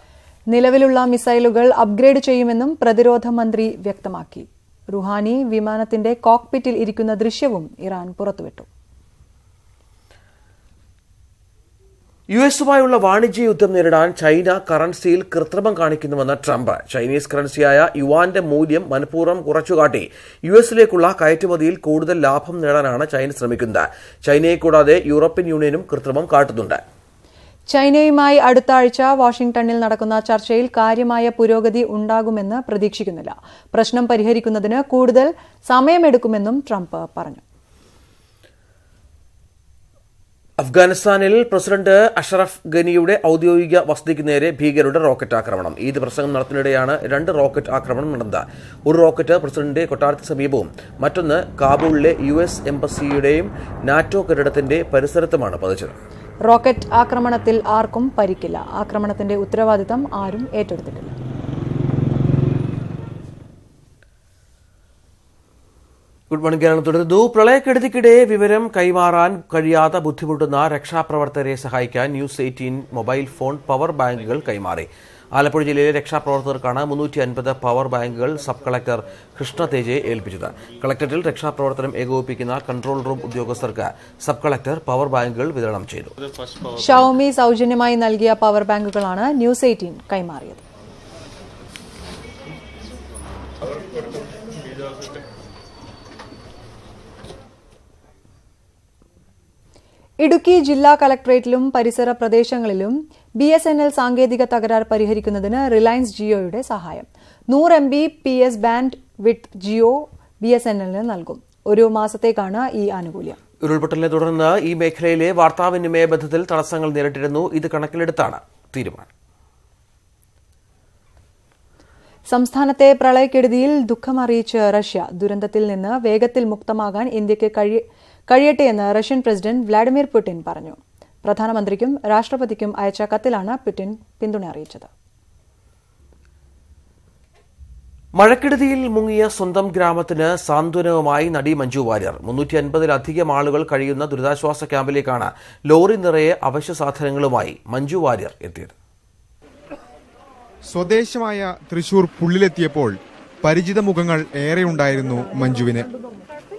നിലവിലുള്ള മിസൈലുകൾ അപ്ഗ്രേഡ് ചെയ്യുമെന്നും പ്രതിരോധ മന്ത്രി വ്യക്തമാക്കി. റുഹാനി വിമാനത്തിന്റെ കോക്പിറ്റിൽ ഇരിക്കുന്ന ദൃശ്യവും ഇറാൻ പുറത്തുവിട്ടു. യു എസുമായുള്ള വാണിജ്യ യുദ്ധം നേരിടാൻ ചൈന കറൻസിയിൽ കൃത്രിമം കാണിക്കുന്നുവെന്ന് ട്രംപ്. ചൈനീസ് കറൻസിയായ യുവാന്റെ മൂല്യം മനഃപൂർവം കുറച്ചുകാട്ടി. യു എസിലേക്കുള്ള കയറ്റുമതിയിൽ കൂടുതൽ ലാഭം നേടാനാണ് ചൈന ശ്രമിക്കുന്നത്. ചൈനയെ കൂടാതെ യൂറോപ്യൻ യൂണിയനും കൃത്രിമം കാട്ടുന്നുണ്ട്. ചൈനയുമായി അടുത്ത ആഴ്ച വാഷിംഗ്ടണിൽ നടക്കുന്ന ചർച്ചയിൽ കാര്യമായ പുരോഗതി ഉണ്ടാകുമെന്ന് പ്രതീക്ഷിക്കുന്നില്ല. പ്രശ്നം പരിഹരിക്കുന്നതിന് കൂടുതൽ സമയമെടുക്കുമെന്നും ട്രംപ് പറഞ്ഞു. അഫ്ഗാനിസ്ഥാനിൽ പ്രസിഡന്റ് അഷറഫ് ഗനിയുടെ ഔദ്യോഗിക വസതിക്ക് നേരെ ഭീകരരുടെ റോക്കറ്റ് ആക്രമണം. ഈദ് പ്രസംഗം നടത്തുന്നതിനിടെയാണ് രണ്ട് റോക്കറ്റ് ആക്രമണം നടന്നത്. ഒരു റോക്കറ്റ് പ്രസിഡന്റിന്റെ കൊട്ടാരത്തിന് സമീപവും മറ്റൊന്ന് കാബൂളിലെ യു എസ് എംബസിയുടെയും നാറ്റോ കെട്ടിടത്തിന്റെ പരിസരത്തുമാണ് പതിച്ചത്. റോക്കറ്റ് ആക്രമണത്തിൽ ആർക്കും പരിക്കില്ല. ആക്രമണത്തിന്റെ ഉത്തരവാദിത്തം ആരും ഏറ്റെടുത്തിട്ടില്ല. ഗുഡ് മോർണിംഗ് കേരളം തുടരുന്നു പ്രളയക്കെടുതിക്കിടെ വിവരം കൈമാറാൻ കഴിയാതെ ബുദ്ധിമുട്ടുന്ന രക്ഷാപ്രവർത്തകരെ സഹായിക്കാൻ news eighteen mobile phone power ബാങ്കുകൾ കൈമാറി. ആലപ്പുഴ ജില്ലയിലെ രക്ഷാപ്രവർത്തകർക്കാണ് മുന്നൂറ്റി അൻപത് പവർ ബാങ്കുകൾ സബ് കളക്ടർ കൃഷ്ണ തേജയെ ഏൽപ്പിച്ചത്. കളക്ടറിൽ രക്ഷാപ്രവർത്തനം ഏകോപിപ്പിക്കുന്ന കൺട്രോൾ റൂം ഉദ്യോഗസ്ഥർക്ക് സബ് കളക്ടർ പവർ ബാങ്കുകൾ വിതരണം ചെയ്തു. ഷൗമി സൗജന്യമായി നൽകിയ പവർ ബാങ്കുകളാണ് ന്യൂസ് എയ്റ്റീൻ കൈമാറിയത്. ഇടുക്കി ജില്ലാ കളക്ടറേറ്റിലും പരിസര പ്രദേശങ്ങളിലും ബി എസ് എൻ എൽ സാങ്കേതിക തകരാർ പരിഹരിക്കുന്നതിന് റിലയൻസ് ജിയോയുടെ സഹായം. നൂറ് M B P S band with Jio B S N എല്ലിന് നൽകും. ഒരു മാസത്തേക്കാണ് ഈ ആനുകൂല്യം. ഉരുൾപൊട്ടലിനെ തുടർന്ന് ഈ മേഖലയിലെ വാർത്താവിനിമയ ബന്ധത്തിൽ തടസ്സങ്ങൾ നേരിട്ടിരുന്നു. ഇത് കണക്കിലെടുത്താണ് തീരുമാനം. സംസ്ഥാനത്തെ പ്രളയക്കെടുതിയിൽ ദുഃഖമറിയിച്ച് റഷ്യ ദുരന്തത്തിൽ നിന്ന് വേഗത്തിൽ മുക്തമാകാൻ ഇന്ത്യയ്ക്ക് കഴി- കഴിയട്ടെയെന്ന് റഷ്യൻ പ്രസിഡന്റ് വ്ളാഡിമിർ പുടിൻ പറഞ്ഞു. പ്രധാനമന്ത്രിക്കും രാഷ്ട്രപതിക്കും അയച്ച കത്തിലാണ് പുടിൻ പിന്തുണ അറിയിച്ചത്. മഴക്കെടുതിയിൽ മുങ്ങിയ സ്വന്തം ഗ്രാമത്തിന് സാന്ത്വനവുമായി നടി മഞ്ജു വാര്യർ. മുന്നൂറ്റി അൻപതിലധികം ആളുകൾ കഴിയുന്ന ദുരിതാശ്വാസ ക്യാമ്പിലേക്കാണ് ലോറി നിറയെ അവശ്യ സാധനങ്ങളുമായി മഞ്ജു വാര്യർ എത്തിയത്. സ്വദേശമായ തൃശൂർ പുള്ളിലെത്തിയപ്പോൾ പരിചിത മുഖങ്ങൾ ഏറെയുണ്ടായിരുന്നു മഞ്ജുവിന്.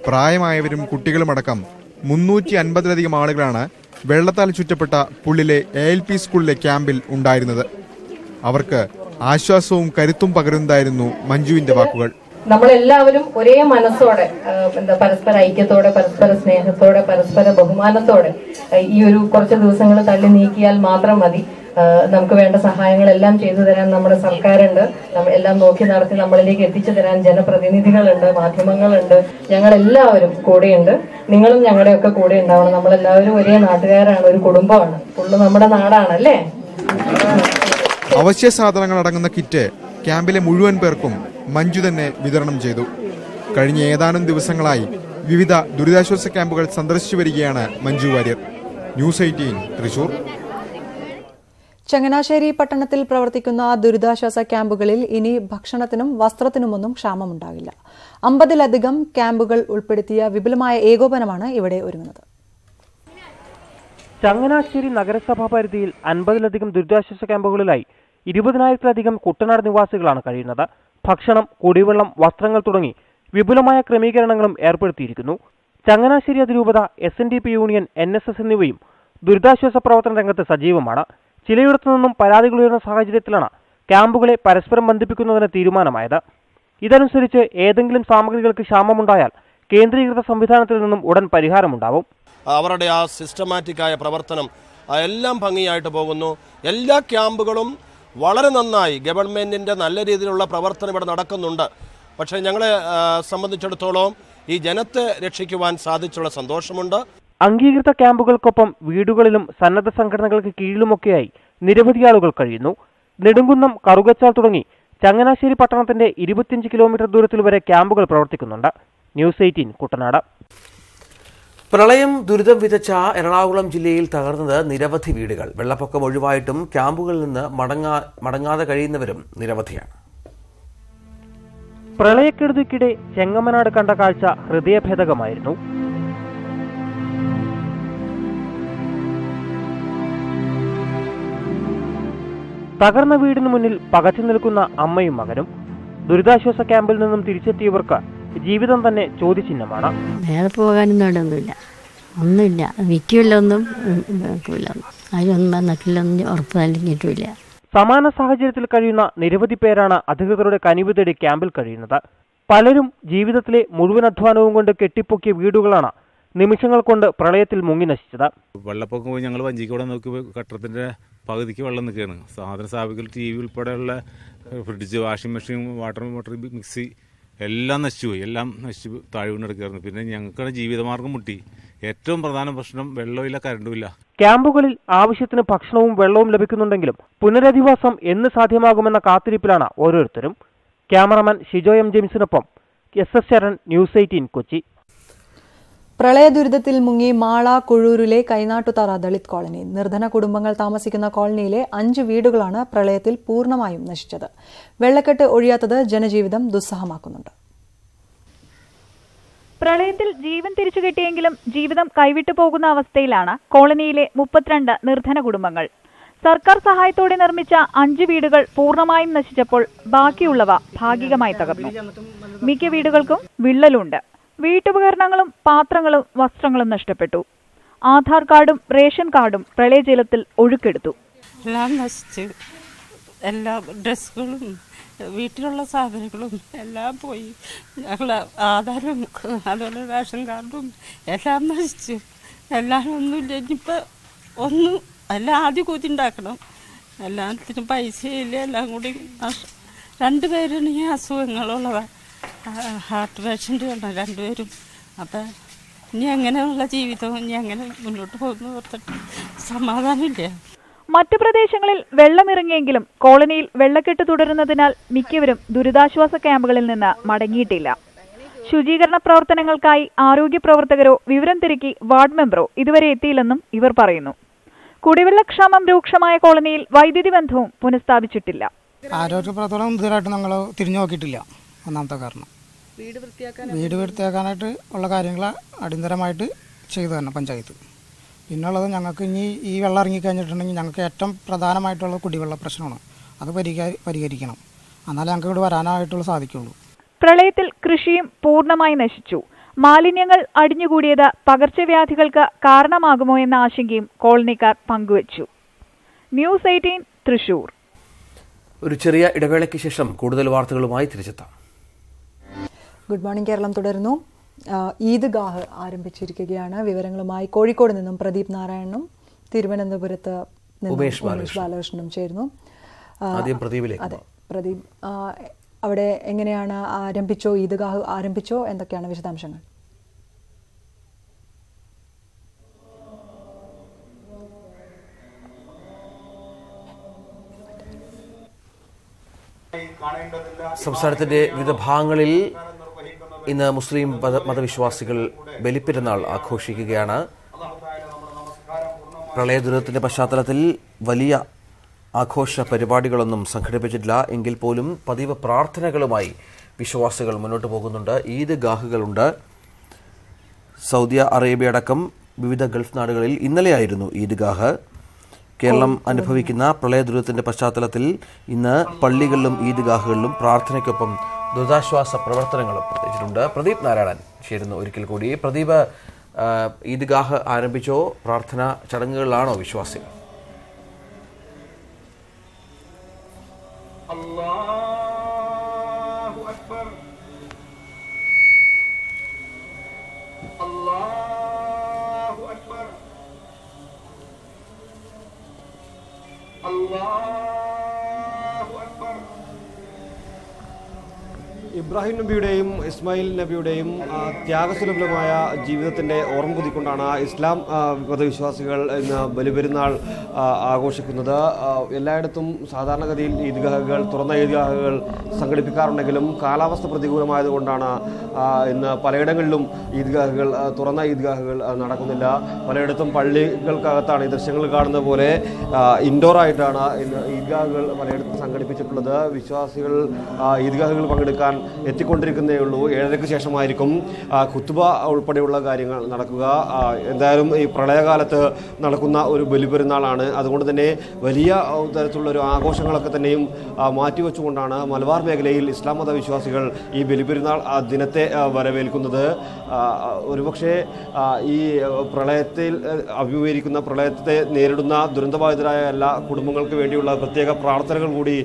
പ്രായമായവരും കുട്ടികളുമടക്കം മുന്നൂറ്റി അൻപതിലധികം ആളുകളാണ് വെള്ളത്താൽ ചുറ്റപ്പെട്ട പുള്ളിലെ എ എൽ പി സ്കൂളിലെ ക്യാമ്പിൽ ഉണ്ടായിരുന്നത്. അവർക്ക് ആശ്വാസവും കരുത്തും പകരുന്നതായിരുന്നു മഞ്ജുവിന്റെ വാക്കുകൾ. നമ്മളെല്ലാവരും ഒരേ മനസ്സോടെ എന്താ പരസ്പര ഐക്യത്തോടെ പരസ്പര സ്നേഹത്തോടെ പരസ്പര ബഹുമാനത്തോടെ ഈ ഒരു കുറച്ച് ദിവസങ്ങൾ തള്ളി നീക്കിയാൽ മാത്രം മതി. നമുക്ക് വേണ്ട സഹായങ്ങളെല്ലാം ചെയ്തു തരാൻ നമ്മുടെ സർക്കാരുണ്ട്. എല്ലാം നോക്കി നടത്തി നമ്മളിലേക്ക് എത്തിച്ചു തരാൻ ജനപ്രതിനിധികളുണ്ട് മാധ്യമങ്ങളുണ്ട്. ഞങ്ങളെല്ലാവരും കൂടെയുണ്ട്. നിങ്ങളും ഞങ്ങളുടെയൊക്കെ കൂടെ ഉണ്ടാവണം. നമ്മളെല്ലാവരും ഒരേ നാട്ടുകാരാണ് ഒരു കുടുംബമാണ്. ഫുള്ള് നമ്മുടെ നാടാണ് അല്ലേ അവശ്യ സാധനങ്ങൾ അടങ്ങുന്ന കിറ്റ് ക്യാമ്പിലെ മുഴുവൻ പേർക്കും മഞ്ജു തന്നെ വിതരണം ചെയ്തു. കഴിഞ്ഞ ഏതാനും ദിവസങ്ങളായി വിവിധ ദുരിതാശ്വാസ ക്യാമ്പുകൾ സന്ദർശിച്ചു വരികയാണ് Manju Warrier. News eighteen Thrissur. Changanassery പട്ടണത്തിൽ പ്രവർത്തിക്കുന്ന ദുരിതാശ്വാസ ക്യാമ്പുകളിൽ ഇനി ഭക്ഷണത്തിനും വസ്ത്രത്തിനുമൊന്നും ക്ഷാമമുണ്ടാകില്ല. അമ്പതിലധികം ക്യാമ്പുകൾ ഉൾപ്പെടുത്തിയ വിപുലമായ ഏകോപനമാണ് ഇവിടെ ഒരുങ്ങുന്നത്. ചങ്ങനാശ്ശേരി നഗരസഭാ പരിധിയിൽ അൻപതിലധികം ദുരിതാശ്വാസ ക്യാമ്പുകളിലായി ഇരുപതിനായിരത്തിലധികം കുട്ടനാട് നിവാസികളാണ് കഴിയുന്നത്. ഭക്ഷണം കുടിവെള്ളം വസ്ത്രങ്ങൾ തുടങ്ങി വിപുലമായ ക്രമീകരണങ്ങളും ഏർപ്പെടുത്തിയിരിക്കുന്നു. ചങ്ങനാശ്ശേരി അതിരൂപത S N D P union N S S എന്നിവയും ദുരിതാശ്വാസ പ്രവർത്തന രംഗത്ത് സജീവമാണ്. ചിലയിടത്തു നിന്നും പരാതികൾ ഉയർന്ന സാഹചര്യത്തിലാണ് ക്യാമ്പുകളെ പരസ്പരം ബന്ധിപ്പിക്കുന്നതിന് തീരുമാനമായത്. ഇതനുസരിച്ച് ഏതെങ്കിലും സാമഗ്രികൾക്ക് ക്ഷാമമുണ്ടായാൽ കേന്ദ്രീകൃത സംവിധാനത്തിൽ നിന്നും ഉടൻ പരിഹാരമുണ്ടാവും. അവരുടെ ആ സിസ്റ്റമാറ്റിക്കായ പ്രവർത്തനം എല്ലാം ഭംഗിയായിട്ട് പോകുന്നു. എല്ലാ ക്യാമ്പുകളും വളരെ നന്നായി ഗവൺമെന്റിന്റെ നല്ല രീതിയിലുള്ള പ്രവർത്തനം ഇവിടെ നടക്കുന്നുണ്ട്. പക്ഷേ ഞങ്ങളെ സംബന്ധിച്ചിടത്തോളം ഈ ജനത്തെ രക്ഷിക്കുവാൻ സാധിച്ചുള്ള സന്തോഷമുണ്ട്. അംഗീകൃത ക്യാമ്പുകൾക്കൊപ്പം വീടുകളിലും സന്നദ്ധ സംഘടനകൾക്ക് കീഴിലുമൊക്കെയായി നിരവധി ആളുകൾ കഴിയുന്നു. നെടുങ്കുന്നം കറുകച്ചാൽ തുടങ്ങി ചങ്ങനാശ്ശേരി പട്ടണത്തിന്റെ ഇരുപത്തിയഞ്ച് കിലോമീറ്റർ ദൂരത്തിൽ വരെ ക്യാമ്പുകൾ പ്രവർത്തിക്കുന്നുണ്ട്. News eighteen Kuttanad. പ്രളയം ദുരിതം വിതച്ച എറണാകുളം ജില്ലയിൽ തകർന്നത് നിരവധി വീടുകൾ. വെള്ളപ്പൊക്കം ഒഴിവായിട്ടും ക്യാമ്പുകളിൽ നിന്ന് മടങ്ങാ മടങ്ങാതെ കഴിയുന്നവരും നിരവധിയാണ്. പ്രളയക്കെടുതിക്കിടെ ചെങ്ങമനാട് കണ്ട കാഴ്ച ഹൃദയഭേദകമായിരുന്നു. തകർന്ന വീടിന് മുന്നിൽ പകച്ചു നിൽക്കുന്ന അമ്മയും മകനും ദുരിതാശ്വാസ ക്യാമ്പിൽ നിന്നും തിരിച്ചെത്തിയവർക്ക് ജീവിതം തന്നെ ചോദ്യചിഹ്നമാണ്. വേറെ പോകാനൊന്നും ഒന്നുമില്ല. അതിലൊന്നും ഉറപ്പ് നൽകിയിട്ടുമില്ല സമാന സാഹചര്യത്തിൽ കഴിയുന്ന നിരവധി പേരാണ് അധികൃതരുടെ കനിവ് തേടി ക്യാമ്പിൽ കഴിയുന്നത്. പലരും ജീവിതത്തിലെ മുഴുവൻ അധ്വാനവും കൊണ്ട് കെട്ടിപ്പൊക്കിയ വീടുകളാണ് നിമിഷങ്ങൾ കൊണ്ട് പ്രളയത്തിൽ മുങ്ങി നശിച്ചത്. വെള്ളപ്പൊക്കം പോയി ഞങ്ങൾ വഞ്ചിക്കൂടെ നോക്കി കട്ടത്തിന്റെ പകുതിക്ക് വെള്ളം നിൽക്കുകയാണ്. സാധന സ്ഥാപിക്കൽ ടി വി ഉൾപ്പെടെയുള്ള fridge washing machine water motor mixie എല്ലാം നശിച്ചുപോയി. എല്ലാം നശിച്ചു താഴെ വീണെടുക്കുകയായിരുന്നു പിന്നെ ഞങ്ങൾക്കാണ് ജീവിതമാർഗം മുട്ടി. ഏറ്റവും പ്രധാന പ്രശ്നം വെള്ളമില്ല കരണ്ടുമില്ല. ക്യാമ്പുകളിൽ ആവശ്യത്തിന് ഭക്ഷണവും വെള്ളവും ലഭിക്കുന്നുണ്ടെങ്കിലും പുനരധിവാസം എന്ന് സാധ്യമാകുമെന്ന കാത്തിരിപ്പിലാണ് ഓരോരുത്തരും. Cameraman Shijo M ജെയിംസിനൊപ്പം S S Saran news eighteen Kochi. പ്രളയ ദുരിതത്തിൽ മുങ്ങി മാള കൊഴൂരിലെ കൈനാട്ടുതറ ദളിത് കോളനി. നിർധന കുടുംബങ്ങൾ താമസിക്കുന്ന കോളനിയിലെ അഞ്ച് വീടുകളാണ് പ്രളയത്തിൽ പൂർണമായും നശിച്ചത്. വെള്ളക്കെട്ട് ഒഴിയാത്തത് ജനജീവിതം ദുസ്സഹമാക്കുന്നുണ്ട്. പ്രളയത്തിൽ ജീവൻ തിരിച്ചു കിട്ടിയെങ്കിലും ജീവിതം കൈവിട്ടു പോകുന്ന അവസ്ഥയിലാണ് കോളനിയിലെ മുപ്പത്തിരണ്ട് നിർധന കുടുംബങ്ങൾ. സർക്കാർ സഹായത്തോടെ നിർമ്മിച്ച അഞ്ച് വീടുകൾ പൂർണമായും നശിച്ചപ്പോൾ ബാക്കിയുള്ളവ ഭാഗികമായി തകർന്നു. മിക്ക വീടുകൾക്കും വിള്ളലുണ്ട്. വീട്ടുപകരണങ്ങളും പാത്രങ്ങളും വസ്ത്രങ്ങളും നഷ്ടപ്പെട്ടു. ആധാർ കാർഡും റേഷൻ കാർഡും പ്രളയജലത്തിൽ ഒഴുക്കെടുത്തു. എല്ലാം നശിച്ചു. എല്ലാ ഡ്രസ്സുകളും വീട്ടിലുള്ള സാധനങ്ങളും എല്ലാം പോയി. ഞങ്ങൾ ആധാരം അതുപോലെ റേഷൻ കാർഡും എല്ലാം നശിച്ചു. എല്ലാം ഒന്നുമില്ല. ഇനിയിപ്പോൾ ഒന്നും എല്ലാം ആദ്യം കൂത്തിണ്ടാക്കണം എല്ലാത്തിനും പൈസയില്ല? എല്ലാം കൂടി രണ്ടുപേരാണ് ഈ അസുഖങ്ങളുള്ളതാണ് ഹാർട്ട് പേഷ്യന്റാണ് രണ്ടുപേരും. അപ്പം ഇനി എങ്ങനെയുള്ള ജീവിതം ഇനി എങ്ങനെ മുന്നോട്ട് പോകുന്നു ഓർത്തിട്ട് സമാധാനമില്ല. മറ്റു പ്രദേശങ്ങളിൽ വെള്ളമിറങ്ങിയെങ്കിലും കോളനിയിൽ വെള്ളക്കെട്ട് തുടരുന്നതിനാൽ മിക്കവരും ദുരിതാശ്വാസ ക്യാമ്പുകളിൽ നിന്ന് മടങ്ങിയിട്ടില്ല. ശുചീകരണ പ്രവർത്തനങ്ങൾക്കായി ആരോഗ്യ പ്രവർത്തകരോ വിവരം തിരക്കി വാർഡ് മെമ്പറോ ഇതുവരെ എത്തിയില്ലെന്നും ഇവർ പറയുന്നു. കുടിവെള്ളക്ഷാമം രൂക്ഷമായ കോളനിയിൽ വൈദ്യുതി ബന്ധവും പുനഃസ്ഥാപിച്ചിട്ടില്ല. ആരോഗ്യ പ്രവർത്തനം ഇതുവരെയായിട്ട് ഞങ്ങൾ തിരിഞ്ഞു നോക്കിയിട്ടില്ല. ഒന്നാമത്തെ കാരണം. വീട് വൃത്തിയാക്കാൻ വീട് വൃത്തിയാക്കാനായിട്ട് ഉള്ള കാര്യങ്ങൾ അടിയന്തരമായിട്ട് ചെയ്തു തരണം പഞ്ചായത്ത്. പിന്നുള്ളത് ഞങ്ങൾക്ക് ഇനി ഈ വെള്ളം ഇറങ്ങിക്കഴിഞ്ഞിട്ടുണ്ടെങ്കിൽ ഞങ്ങൾക്ക് ഏറ്റവും പ്രധാനമായിട്ടുള്ള കുടിവെള്ള പ്രശ്നമാണ്. അത് പരിഹരിക്കണം. എന്നാലേ ഞങ്ങൾക്ക് ഇവിടെ വരാനായിട്ടുള്ള സാധിക്കുള്ളൂ. പ്രളയത്തിൽ കൃഷിയും പൂർണമായി നശിച്ചു. മാലിന്യങ്ങൾ അടിഞ്ഞുകൂടിയത് പകർച്ചവ്യാധികൾക്ക് കാരണമാകുമോ എന്ന ആശങ്കയും കോളനിക്കാർ പങ്കുവച്ചു. News eighteen Thrissur. ഒരു ചെറിയ ഇടവേളയ്ക്ക് ശേഷം കൂടുതൽ വാർത്തകളുമായി തിരിച്ചെത്താം. ഗുഡ് മോർണിംഗ് കേരളം തുടരുന്നു. ഈദ്ഗാഹ് ആരംഭിച്ചിരിക്കുകയാണ്. വിവരങ്ങളുമായി കോഴിക്കോട് നിന്നും പ്രദീപ് നാരായണനും തിരുവനന്തപുരത്ത് ഉമേഷ്. ബാലകൃഷ്ണനും. ചേരുന്നു. അതെ പ്രദീപ് അവിടെ എങ്ങനെയാണ് ആരംഭിച്ചോ ഈദ്ഗാഹ് ആരംഭിച്ചോ എന്തൊക്കെയാണ് വിശദാംശങ്ങൾ? സംസ്ഥാനത്തിന്റെ വിവിധ ഭാഗങ്ങളിൽ ഇന്ന് മുസ്ലിം മതവിശ്വാസികൾ ബലിപ്പെരുന്നാൾ ആഘോഷിക്കുകയാണ്. പ്രളയ ദുരിതത്തിന്റെ പശ്ചാത്തലത്തിൽ വലിയ ആഘോഷ പരിപാടികളൊന്നും സംഘടിപ്പിച്ചിട്ടില്ല. എങ്കിൽ പോലും പതിവ് പ്രാർത്ഥനകളുമായി വിശ്വാസികൾ മുന്നോട്ട് പോകുന്നുണ്ട്. ഈദ് ഗാഹുകളുണ്ട്. സൗദി അറേബ്യ അടക്കം വിവിധ ഗൾഫ് നാടുകളിൽ ഇന്നലെയായിരുന്നു ഈദ്ഗാഹ് കേരളം അനുഭവിക്കുന്ന പ്രളയ ദുരിതത്തിന്റെ പശ്ചാത്തലത്തിൽ ഇന്ന് പള്ളികളിലും ഈദ്ഗാഹുകളിലും പ്രാർത്ഥനയ്ക്കൊപ്പം ദുരിതാശ്വാസ പ്രവർത്തനങ്ങളും പ്രത്യേകിച്ചിട്ടുണ്ട്. പ്രദീപ് നാരായണൻ ചേരുന്നു ഒരിക്കൽ കൂടി. പ്രദീപ് ഈദ്ഗാഹ് ആരംഭിച്ചോ? പ്രാർത്ഥന ചടങ്ങുകളിലാണോ വിശ്വാസികൾ Allah ഇബ്രാഹിം നബിയുടെയും ഇസ്മായിൽ നബിയുടെയും ത്യാഗസുലഭമായ ജീവിതത്തിന്റെ ഓർമ്മ പുതിക്കൊണ്ടാണ് ഇസ്ലാം മതവിശ്വാസികൾ ഇന്ന് ബലിപെരുന്നാൾ ആഘോഷിക്കുന്നത്. എല്ലായിടത്തും സാധാരണഗതിയിൽ ഈദ്ഗാഹുകൾ തുറന്ന ഈദ്ഗാഹുകൾ സംഘടിപ്പിക്കാറുണ്ടെങ്കിലും കാലാവസ്ഥ പ്രതികൂലമായതുകൊണ്ടാണ് ഇന്ന് പലയിടങ്ങളിലും ഈദ്ഗാഹുകൾ തുറന്ന ഈദ്ഗാഹുകൾ നടക്കുന്നില്ല. പലയിടത്തും പള്ളികൾക്കകത്താണ് ഈ ദൃശ്യങ്ങൾ കാണുന്ന പോലെ ഇൻഡോറായിട്ടാണ് ഇന്ന് ഈദ്ഗാഹുകൾ പലയിടത്തും സംഘടിപ്പിച്ചിട്ടുള്ളത്. വിശ്വാസികൾ ഈദ്ഗാഹുകൾ പങ്കെടുക്കാൻ എത്തിക്കൊണ്ടിരിക്കുന്നേ ഉള്ളൂ ഏഴരയ്ക്ക് ശേഷമായിരിക്കും കുത്തുബ ഉൾപ്പെടെയുള്ള കാര്യങ്ങൾ നടക്കുക. എന്തായാലും ഈ പ്രളയകാലത്ത് നടക്കുന്ന ഒരു ബലിപെരുന്നാളാണ്. അതുകൊണ്ട് തന്നെ വലിയ തരത്തിലുള്ള ഒരു ആഘോഷങ്ങളൊക്കെ തന്നെയും മാറ്റിവെച്ചുകൊണ്ടാണ് മലബാർ മേഖലയിൽ ഇസ്ലാം മത വിശ്വാസികൾ ഈ ബലിപെരുന്നാൾ ദിനത്തെ വരവേൽക്കുന്നത്. ഒരുപക്ഷെ ഈ പ്രളയത്തിൽ അഭിമുഖീകരിക്കുന്ന പ്രളയത്തെ നേരിടുന്ന ദുരന്തബാധിതരായ എല്ലാ കുടുംബങ്ങൾക്ക് വേണ്ടിയുള്ള പ്രത്യേക പ്രാർത്ഥനകൾ കൂടി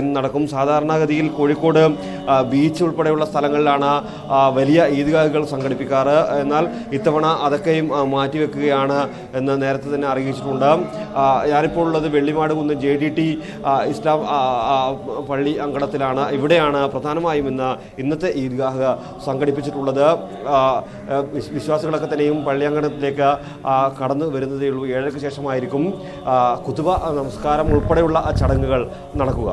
ഇന്ന് നടക്കും. സാധാരണഗതിയിൽ കോഴിക്കോട് ബീച്ച് ഉൾപ്പെടെയുള്ള സ്ഥലങ്ങളിലാണ് വലിയ ഈദ്ഗാഹുകൾ സംഘടിപ്പിക്കാറ്. എന്നാൽ ഇത്തവണ അതൊക്കെയും മാറ്റിവെക്കുകയാണ് എന്ന് നേരത്തെ തന്നെ അറിയിച്ചിട്ടുണ്ട്. ഞാനിപ്പോൾ ഉള്ളത് വെള്ളിമാട് കുന്ന് ജെ ഡി ടി ഇസ്ലാം പള്ളി അങ്കണത്തിലാണ്. ഇവിടെയാണ് പ്രധാനമായും ഇന്ന് ഇന്നത്തെ ഈദ്ഗാഹ് സംഘടിപ്പിച്ചിട്ടുള്ളത്. വിശ്വാസികളൊക്കെ തന്നെയും പള്ളിയങ്കണത്തിലേക്ക് കടന്നു വരുന്നതേ ഉള്ളൂ. ഏഴരയ്ക്ക് ശേഷമായിരിക്കും കുതുബ നമസ്കാരം ഉൾപ്പെടെയുള്ള ചടങ്ങുകൾ നടക്കുക.